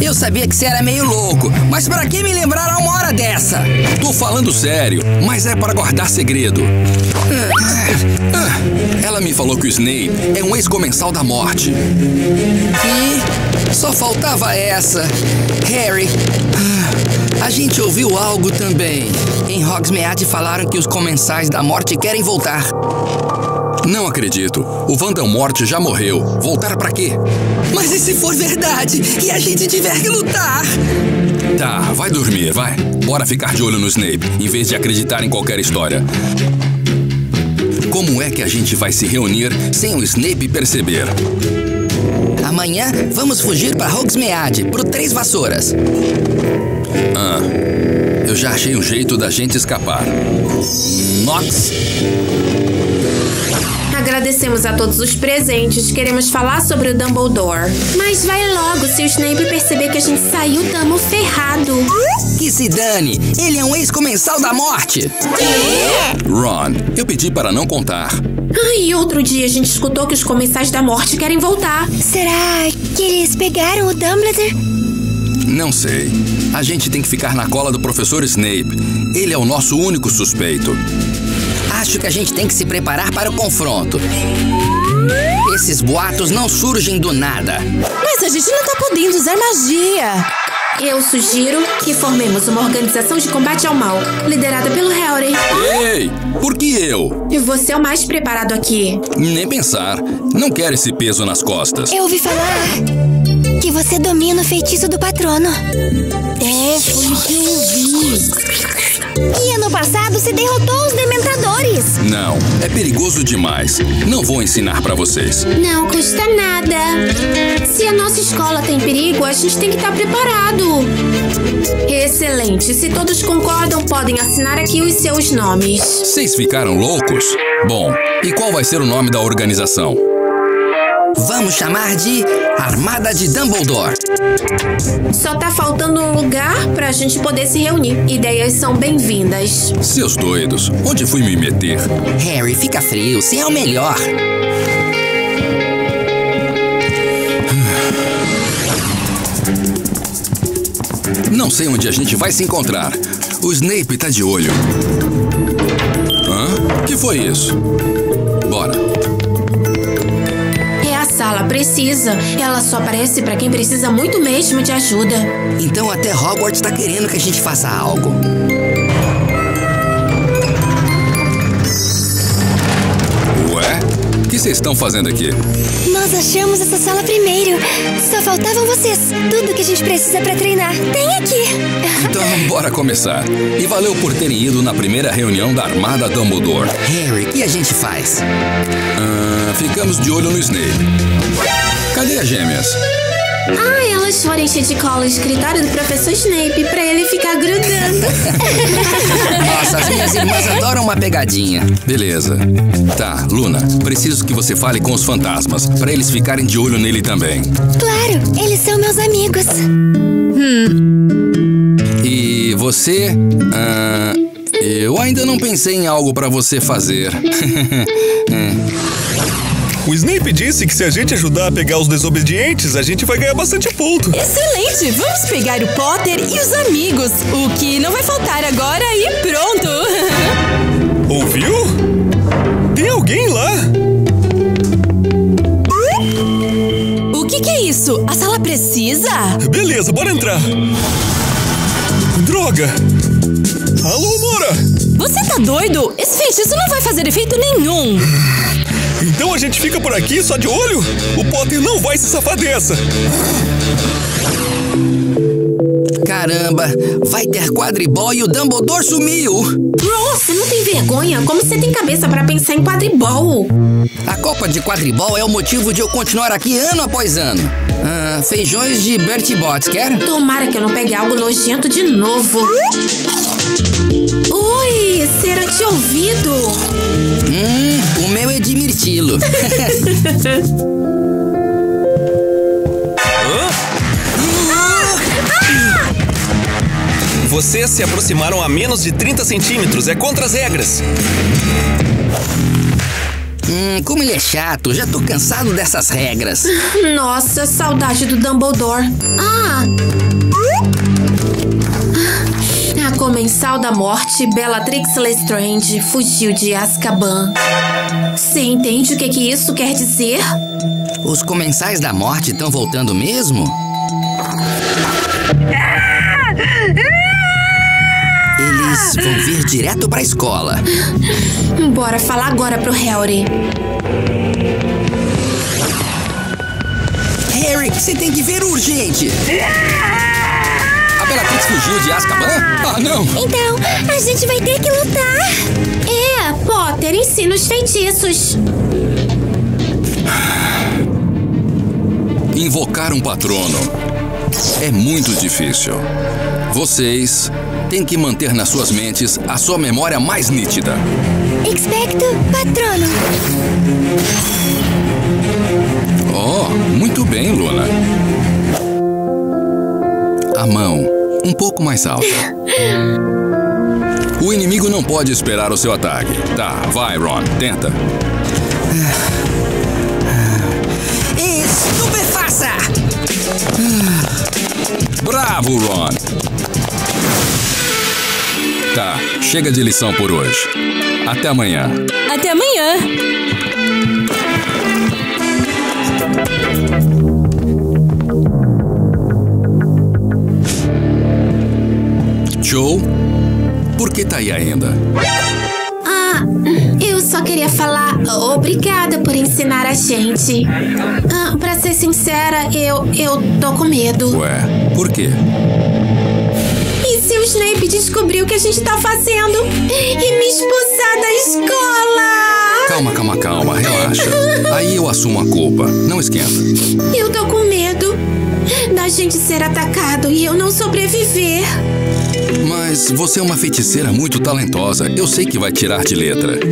eu sabia que você era meio louco, mas pra que me lembrar a uma hora dessa? Tô falando sério, mas é para guardar segredo. Ah, Ela me falou que o Snape é um ex-comensal da morte. E só faltava essa. Harry, ah, a gente ouviu algo também. Em Hogsmeade falaram que os comensais da morte querem voltar. Não acredito. O Voldemort já morreu. Voltar pra quê? Mas e se for verdade e a gente tiver que lutar? Tá, vai dormir, vai. Bora ficar de olho no Snape, em vez de acreditar em qualquer história. Como é que a gente vai se reunir sem o Snape perceber? Amanhã vamos fugir para Hogsmeade, pro Três Vassouras. Ah, eu já achei um jeito da gente escapar. Nox? Agradecemos a todos os presentes. Queremos falar sobre o Dumbledore. Mas vai logo, se o Snape perceber que a gente saiu, tamo ferrado. Que se dane, ele é um ex-comensal da morte. Ron, eu pedi para não contar. Ai, e outro dia a gente escutou que os comensais da morte querem voltar. Será que eles pegaram o Dumbledore? Não sei. A gente tem que ficar na cola do professor Snape. Ele é o nosso único suspeito. Acho que a gente tem que se preparar para o confronto. Esses boatos não surgem do nada. Mas a gente não tá podendo usar magia. Eu sugiro que formemos uma organização de combate ao mal, liderada pelo Harry. Ei, por que eu? E você é o mais preparado aqui. Nem pensar. Não quero esse peso nas costas. Eu ouvi falar que você domina o feitiço do patrono. É, foi o que eu vi. E é no passado você derrotou os dementadores. Não, é perigoso demais. Não vou ensinar pra vocês. Não custa nada. Se a nossa escola tem perigo, a gente tem que estar preparado. Excelente. Se todos concordam, podem assinar aqui os seus nomes. Vocês ficaram loucos? Bom, e qual vai ser o nome da organização? Vamos chamar de Armada de Dumbledore. Só tá faltando um lugar pra gente poder se reunir. Ideias são bem-vindas. Seus doidos, onde fui me meter? Harry, fica frio, você é o melhor. Não sei onde a gente vai se encontrar. O Snape tá de olho. Hã? Que foi isso? Bora. A sala precisa. Ela só aparece pra quem precisa muito mesmo de ajuda. Então até Hogwarts tá querendo que a gente faça algo. Vocês estão fazendo aqui? Nós achamos essa sala primeiro. Só faltavam vocês. Tudo que a gente precisa pra treinar tem aqui. Então, bora começar. E valeu por terem ido na primeira reunião da Armada Dumbledore. Harry, o que a gente faz? Ah, ficamos de olho no Snape. Cadê as gêmeas? Ah, elas foram encher de cola o escritório do professor Snape pra ele ficar grudando. Nossa, as minhas irmãs adoram uma pegadinha. Beleza. Tá, Luna, preciso que você fale com os fantasmas, pra eles ficarem de olho nele também. Claro, eles são meus amigos. E você. ah, eu ainda não pensei em algo pra você fazer. O Snape disse que se a gente ajudar a pegar os desobedientes, a gente vai ganhar bastante ponto. Excelente! Vamos pegar o Potter e os amigos. O que não vai faltar agora e pronto! Ouviu? Tem alguém lá? o que, que é isso? A sala precisa? Beleza, bora entrar. Droga! Alô, Mora! Você tá doido? Esse feitiço não vai fazer efeito nenhum. Então a gente fica por aqui só de olho? O Potter não vai se safar dessa. Caramba, vai ter quadribol e o Dumbledore sumiu. Ron, você não tem vergonha? Como você tem cabeça pra pensar em quadribol? A Copa de Quadribol é o motivo de eu continuar aqui ano após ano. Ah, feijões de Bertie Botts, quer? Tomara que eu não pegue algo nojento de novo. Ui, cera de ouvido. Hum, o meu é de mirtilo. Vocês se aproximaram a menos de 30 centímetros, é contra as regras. hum, como ele é chato, já tô cansado dessas regras. Nossa, saudade do Dumbledore. Ah! Comensal da morte, Bellatrix Lestrange, fugiu de Azkaban. Você entende o que, que isso quer dizer? Os comensais da morte estão voltando mesmo? Eles vão vir direto pra escola. Bora falar agora pro Harry. Harry, você tem que ver urgente. Bellatrix fugiu de Azkaban? Ah, não! Então, a gente vai ter que lutar. É, Potter, ensina os feitiços. Invocar um patrono é muito difícil. Vocês têm que manter nas suas mentes a sua memória mais nítida. Expecto Patrono. Oh, muito bem, Luna. A mão um pouco mais alta. O inimigo não pode esperar o seu ataque. Tá, vai, Ron, tenta. Estupefaça! Bravo, Ron! Tá, chega de lição por hoje. Até amanhã. Até amanhã! Joe, por que tá aí ainda? Ah, eu só queria falar obrigada por ensinar a gente. Ah, pra ser sincera, eu, eu tô com medo. Ué, por quê? E se o Snape descobrir o que a gente tá fazendo e me expulsar da escola. Calma, calma, calma, relaxa. Aí eu assumo a culpa. Não esquenta. Eu tô com medo gente ser atacado e eu não sobreviver. Mas você é uma feiticeira muito talentosa. Eu sei que vai tirar de letra.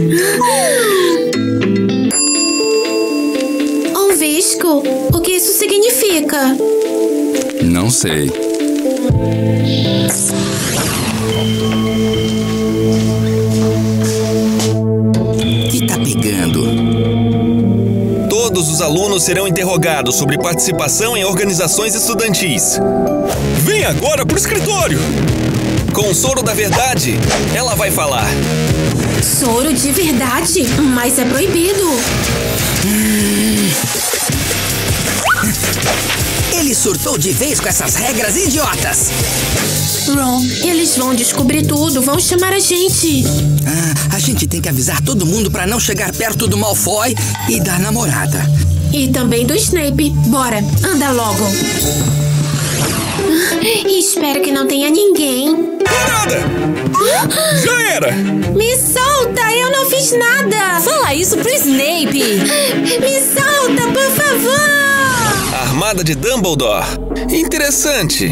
Um visco? O que isso significa? Não sei. Todos os alunos serão interrogados sobre participação em organizações estudantis. Vem agora pro escritório! Com o soro da verdade, ela vai falar. Soro de verdade? Mas é proibido. Surtou de vez com essas regras idiotas. Ron, eles vão descobrir tudo, vão chamar a gente. Ah, a gente tem que avisar todo mundo pra não chegar perto do Malfoy e da namorada. E também do Snape. Bora, anda logo. Espero que não tenha ninguém. Nada! Já era! Me solta, eu não fiz nada. Fala isso pro Snape! Me solta, por favor. Armada de Dumbledore. Interessante.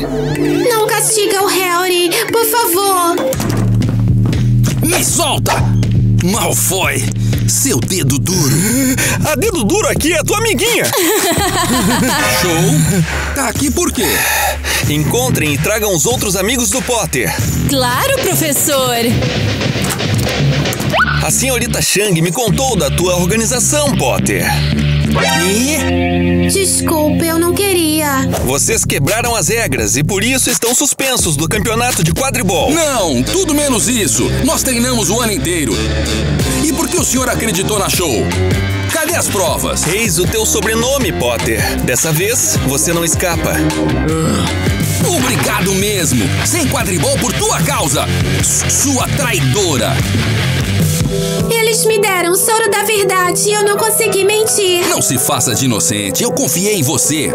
Não castiga o Harry, por favor. Me solta! Malfoy, seu dedo duro. A dedo duro aqui é a tua amiguinha. Show? Tá aqui por quê? Encontrem e tragam os outros amigos do Potter. Claro, professor! A senhorita Shang me contou da tua organização, Potter. E Desculpa, eu não queria. Vocês quebraram as regras e por isso estão suspensos do campeonato de quadribol. Não, tudo menos isso. Nós treinamos o ano inteiro. E por que o senhor acreditou na show? Cadê as provas? Eis o teu sobrenome, Potter. Dessa vez, você não escapa. Obrigado mesmo. Sem quadribol por tua causa. S- Sua traidora. Eles me deram o soro da verdade e eu não consegui mentir. Não se faça de inocente. Eu confiei em você.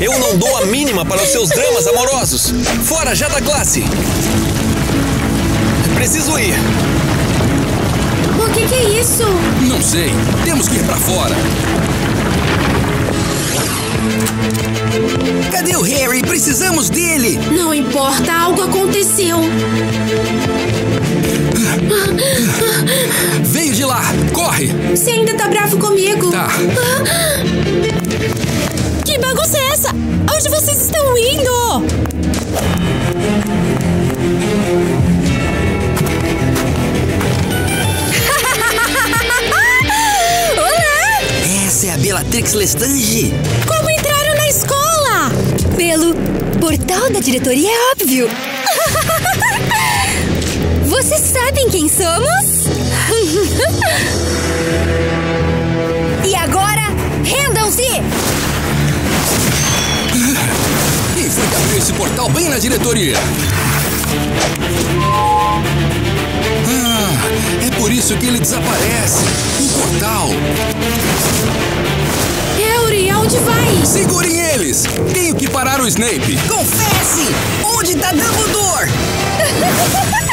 Eu não dou a mínima para os seus dramas amorosos. Fora já da classe. Preciso ir. O que, que é isso? Não sei. Temos que ir pra fora. cadê o Harry? Precisamos dele. Não importa, algo aconteceu. Veio de lá. Corre. Você ainda tá bravo comigo? Tá. Que bagunça é essa? Onde vocês estão indo? Olá! Essa é a Bellatrix Lestrange. Como entraram na escola? Pelo portal da diretoria é óbvio. Vocês sabem quem somos? e agora, rendam-se! Quem foi que abriu esse portal bem na diretoria? Ah, é por isso que ele desaparece. Um portal. Harry, aonde vai? Segurem eles! Tenho que parar o Snape. Confesse! Onde tá Dumbledore?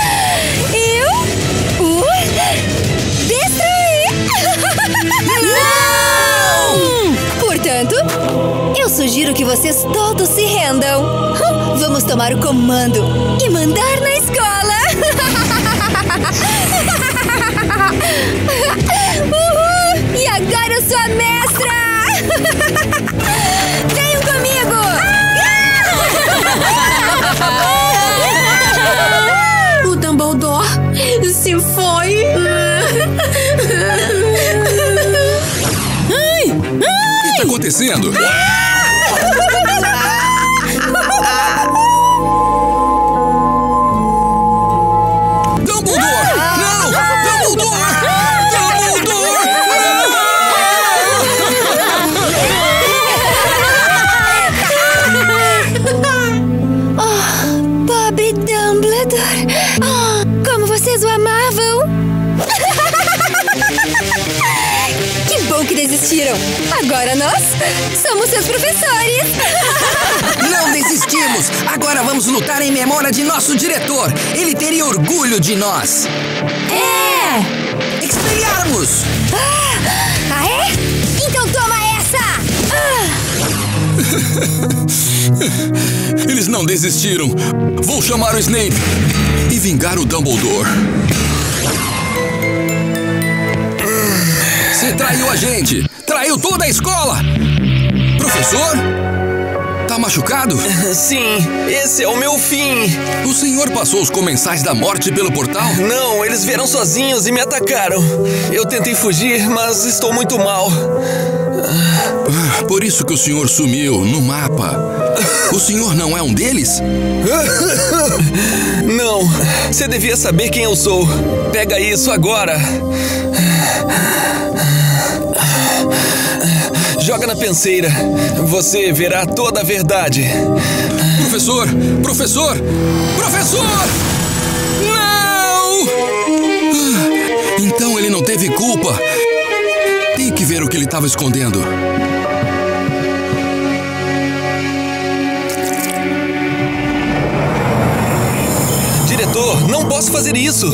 sugiro que vocês todos se rendam. Vamos tomar o comando e mandar na escola! Uhul! E agora eu sou a mestra! Venham comigo! O Dumbledore se foi. O que tá acontecendo? Dumbledore! Seus professores. Não desistimos! Agora vamos lutar em memória de nosso diretor. Ele teria orgulho de nós. É! Expelharmos! Ah, é? Então toma essa! Eles não desistiram. Vou chamar o Snape e vingar o Dumbledore. Você traiu a gente! Traiu toda a escola! Professor? Tá machucado? Sim, esse é o meu fim. O senhor passou os comensais da morte pelo portal? Não, eles vieram sozinhos e me atacaram. Eu tentei fugir, mas estou muito mal. Ah, Por isso que o senhor sumiu no mapa. O senhor não é um deles? Não, você devia saber quem eu sou. Pega isso agora. Joga na penseira. Você verá toda a verdade. Professor! Professor! Professor! Não! Ah, Então ele não teve culpa. Tem que ver o que ele estava escondendo. Posso fazer isso.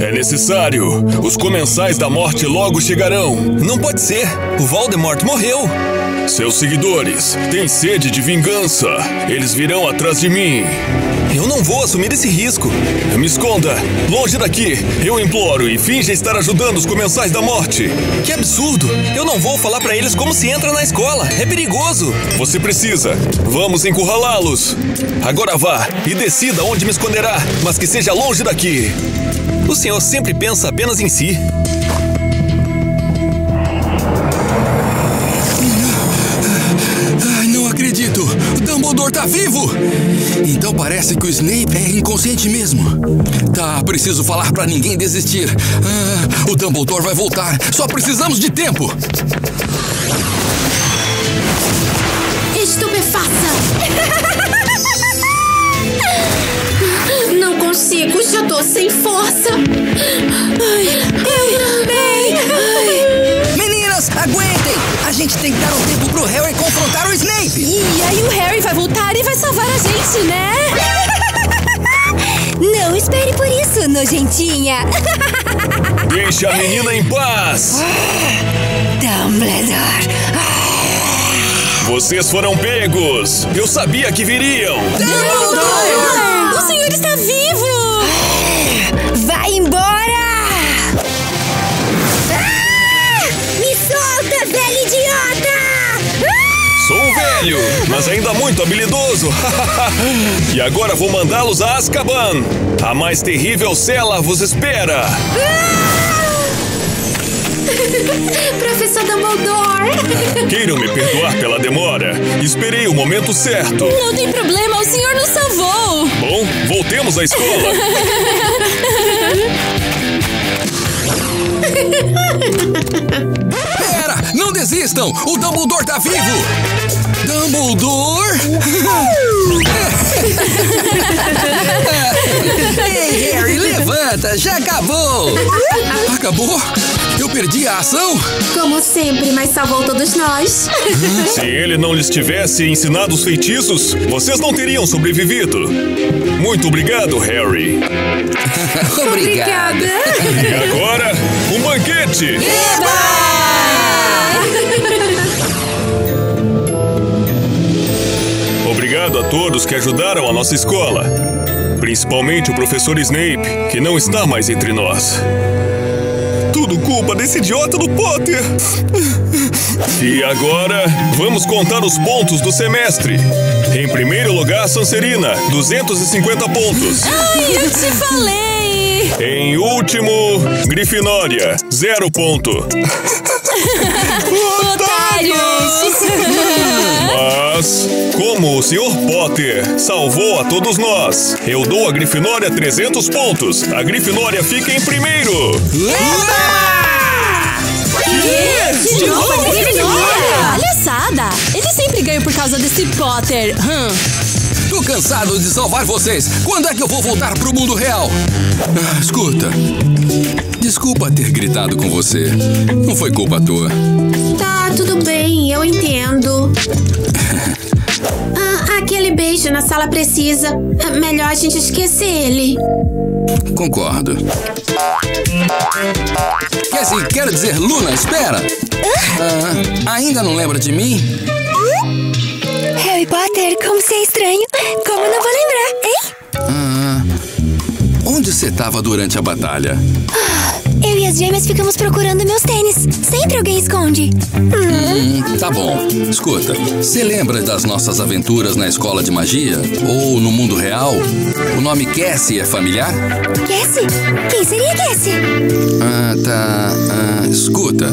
É necessário. Os comensais da morte logo chegarão. Não pode ser. O Voldemort morreu. Seus seguidores têm sede de vingança. Eles virão atrás de mim. Eu não vou assumir esse risco. Me esconda, longe daqui. Eu imploro e finja estar ajudando os comensais da morte. Que absurdo! Eu não vou falar pra eles como se entra na escola. É perigoso. Você precisa. Vamos encurralá-los. Agora vá e decida onde me esconderá, mas que seja longe daqui. O senhor sempre pensa apenas em si. Não acredito! O Dumbledore tá vivo! Então parece que o Snape é inconsciente mesmo. Tá, preciso falar pra ninguém desistir. Ah, o Dumbledore vai voltar. Só precisamos de tempo. Consigo, já tô sem força. Ai, ai, bem. Meninas, aguentem! A gente tem que dar um tempo pro Harry confrontar o Snape! E aí o Harry vai voltar e vai salvar a gente, né? Não espere por isso, nojentinha. Deixe a menina em paz. Dumbledore. Vocês foram pegos. Eu sabia que viriam. Dumbledore! O senhor está vivo! Velho, mas ainda muito habilidoso. e agora vou mandá-los a Azkaban. A mais terrível cela vos espera. Professor Dumbledore! Queiram me perdoar pela demora. Esperei o momento certo. Não tem problema, o senhor nos salvou! Bom, voltemos à escola. Pera! Não desistam! O Dumbledore tá vivo! Dumbledore? Ei, Harry, levanta! Já acabou! Acabou? Eu perdi a ação? Como sempre, mas salvou todos nós. Se ele não lhes tivesse ensinado os feitiços, vocês não teriam sobrevivido. Muito obrigado, Harry. Obrigado! E agora, um banquete! Obrigado a todos que ajudaram a nossa escola. Principalmente o professor Snape, que não está mais entre nós. Tudo culpa desse idiota do Potter. E agora, vamos contar os pontos do semestre. Em primeiro lugar, Sonserina, 250 pontos. Ai, eu te falei! Em último, Grifinória, zero ponto. Otários! Mas, como o Sr. Potter salvou a todos nós, eu dou a Grifinória 300 pontos. A Grifinória fica em primeiro. Que? De novo a Grifinória? Palhaçada! Ele sempre ganha por causa desse Potter. Hum. Tô cansado de salvar vocês. Quando é que eu vou voltar pro mundo real? Ah, escuta. Desculpa ter gritado com você. Não foi culpa tua. Tá, tudo bem, eu entendo. Ah, aquele beijo na sala precisa. É melhor a gente esquecer ele. Concordo. Quer dizer, quero dizer, Luna, espera! Ah, ainda não lembra de mim? Harry Potter, como você é estranho. Você estava durante a batalha? Eu e as gêmeas ficamos procurando meus tênis. Sempre alguém esconde. Hum, tá bom. Escuta, você lembra das nossas aventuras na escola de magia? Ou no mundo real? O nome Cassie é familiar? Cassie? Quem seria Cassie? Ah, tá. Ah, escuta,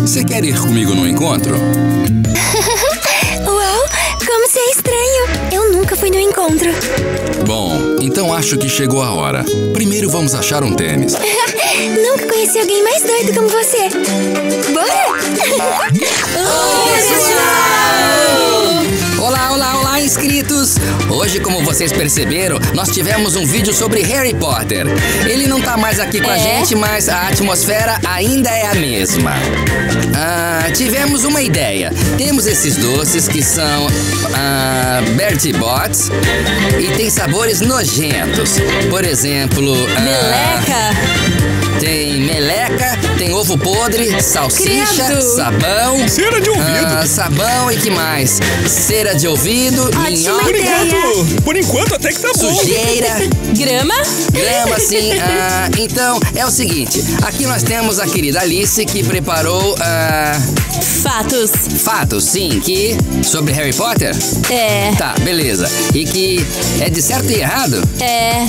você quer ir comigo no encontro? Uau, como você é estranho. Eu nunca fui no encontro. Então acho que chegou a hora. Primeiro vamos achar um tênis. nunca conheci alguém mais doido como você. Inscritos! Hoje, como vocês perceberam, nós tivemos um vídeo sobre Harry Potter. Ele não tá mais aqui com a gente, mas a atmosfera ainda é a mesma. Ah, tivemos uma ideia. Temos esses doces que são ah, Bertie Bots e tem sabores nojentos. Por exemplo. ah, Meleca! Tem meleca, tem ovo podre, salsicha, Credo. sabão. Cera de ouvido. ah, sabão e que mais? Cera de ouvido, minhoca, Por enquanto, por enquanto até que tá bom. sujeira, Grama? grama, assim. ah, então, é o seguinte: aqui nós temos a querida Alice que preparou ah, Fatos. fatos, sim, que. sobre Harry Potter? É. Tá, beleza. E que é de certo e errado? É.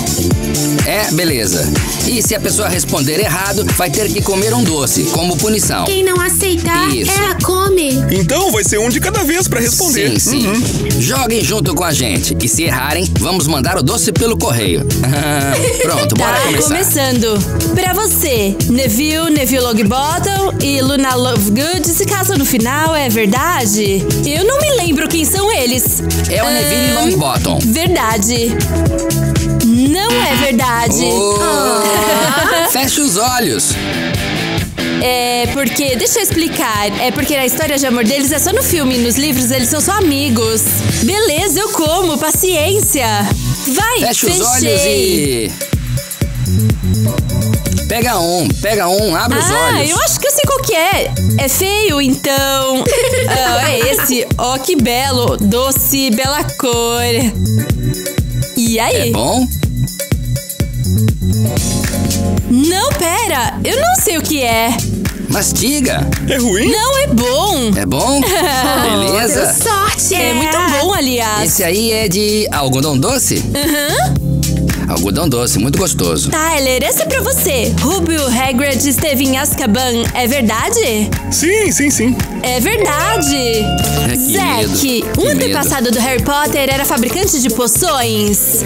É, beleza. E se a pessoa responder errado, vai ter que comer um doce, como punição. Quem não aceitar, Isso. ela come. Então vai ser um de cada vez pra responder. Sim, sim. Uhum. Joguem junto com a gente. E se errarem, vamos mandar o doce pelo correio. Pronto, bora Tá começar. começando. Pra você, Neville, Neville Longbottom e Luna Lovegood se casam no final, é verdade? Eu não me lembro quem são eles. É o Neville Ahn, Longbottom. Verdade. Não é verdade. Oh, fecha os olhos. É porque, deixa eu explicar. É porque a história de amor deles é só no filme, nos livros eles são só amigos. Beleza, eu como, paciência. Vai, Fecha os fechei. olhos e. Pega um, pega um, abre os Ah, olhos. eu acho que eu sei qual que é. É feio, então. Ah, é esse. Ó, que belo. Doce, bela cor. E aí? É bom? Não, pera. Eu não sei o que é. Mastiga. É ruim? Não é bom. É bom? Beleza. Deu sorte. É muito bom, aliás. Esse aí é de algodão doce? Aham. Algodão doce, muito gostoso. Tyler, esse é pra você. Rubio Hagrid esteve em Azkaban. É verdade? Sim, sim, sim. É verdade. É, Zack, um medo. antepassado do Harry Potter era fabricante de poções.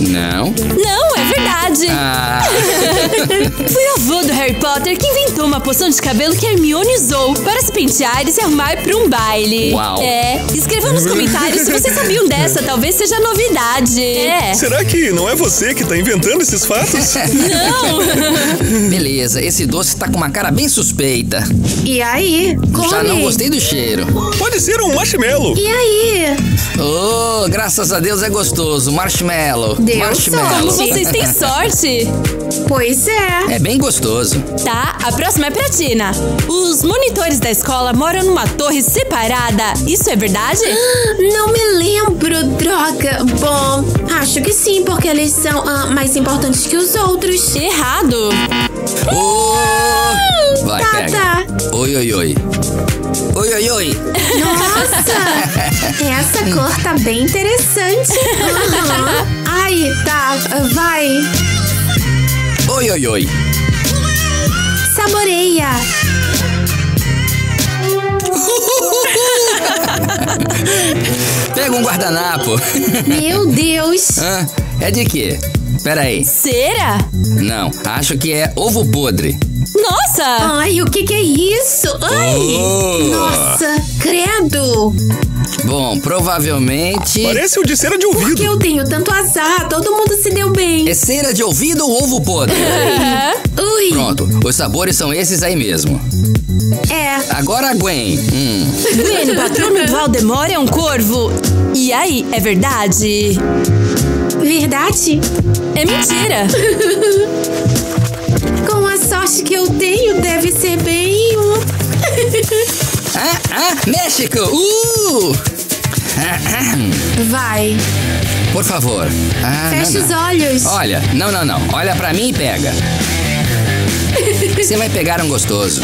Não. Não, é verdade. Ah, Foi o avô do Harry Potter que inventou uma poção de cabelo que Hermione usou para se pentear e se arrumar para um baile. Uau. É, escrevam nos comentários se vocês sabiam dessa, talvez seja novidade. É. Será que não é você que tá inventando esses fatos? Não. beleza. Esse doce tá com uma cara bem suspeita. E aí? Come. Já não gostei do cheiro. Pode ser um marshmallow. E aí? Oh, graças a Deus é gostoso. Marshmallow. Sorte. Vocês têm sorte. Pois é. É bem gostoso. Tá, a próxima é pra Tina. Os monitores da escola moram numa torre separada. Isso é verdade? Não me lembro, droga. Bom, acho que sim, porque eles são ah, mais importantes que os outros. Errado. Oh! Vai, Tá, pega. tá. Oi, oi, oi. Oi, oi, oi. Nossa! Essa cor tá bem interessante. Aham. Ai, tá, vai. Oi, oi, oi. Saboreia. Pega um guardanapo. Meu Deus. Hã? É de quê? Pera aí. Cera? Não, acho que é ovo podre. Nossa! Ai, o que que é isso? Ai! Oh. Nossa, credo. Bom, provavelmente. Parece o de cera de ouvido. Porque eu tenho tanto azar, todo mundo se deu bem. É cera de ouvido ou ovo podre? Ui. Pronto, os sabores são esses aí mesmo. É. Agora a Gwen. Hum. Gwen, o patrono do Valdemar é um corvo. E aí, é verdade? Verdade? É mentira. Sorte que eu tenho, deve ser bem. ah, ah, México! Uh! Ah, ah. Vai. Por favor. Ah, Feche não, os não. olhos. Olha, não, não, não. Olha pra mim e pega. Você vai pegar um gostoso.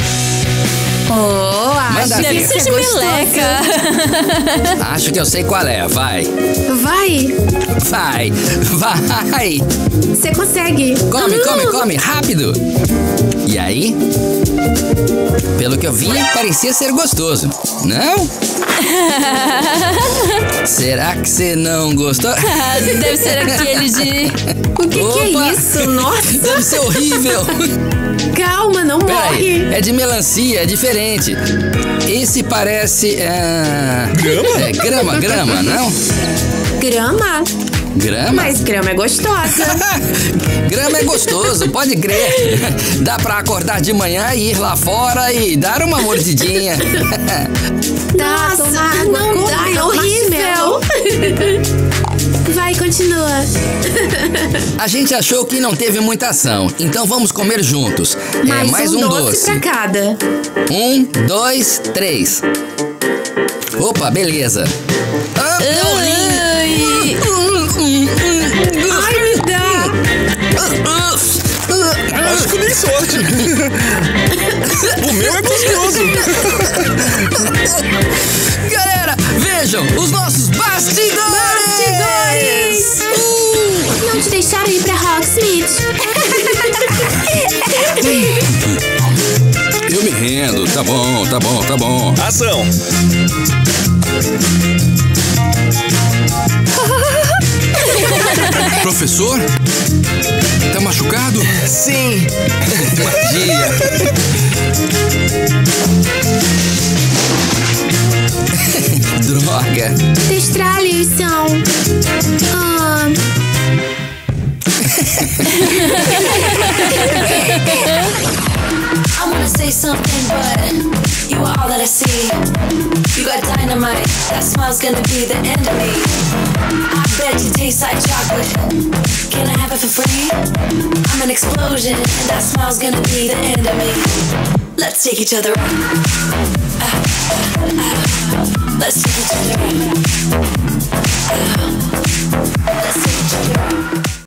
Oh, acho Manda gostoso. meleca. Acho que eu sei qual é. Vai. Vai. Vai. Vai. Você consegue. Come, come, come. Rápido. E aí? Pelo que eu vi, parecia ser gostoso. Não? Será que você não gostou? Deve ser aquele de. O que, que é isso? Nossa. Deve ser horrível. Peraí, é de melancia, é diferente. Esse parece. ah, Grama? É grama, grama, não? Grama? Grama? Mas grama é gostosa. grama é gostoso, pode crer. Dá pra acordar de manhã e ir lá fora e dar uma mordidinha. Nossa, água, não dá, é horrível. Vai, continua. A gente achou que não teve muita ação, então vamos comer juntos. é Mais, mais um, um, doce, pra cada. Um, dois, três. Opa, beleza. Ah, Ai. Ai, me dá. Acho que nem sorte. o meu é gostoso. Galera, vejam os nossos bastidores! Bastidores! Não te deixaram ir pra Hogsmeade. Eu me rendo. Tá bom, tá bom, tá bom. Ação! Professor? Tá machucado? Sim. Magia. Droga. Testralhas são. Ah, I wanna say something, but you are all that I see. You got dynamite, that smile's gonna be the end of me. I bet you taste like chocolate. Can I have it for free? I'm an explosion, and that smile's gonna be the end of me. Let's take each other out. Let's take it to the moon.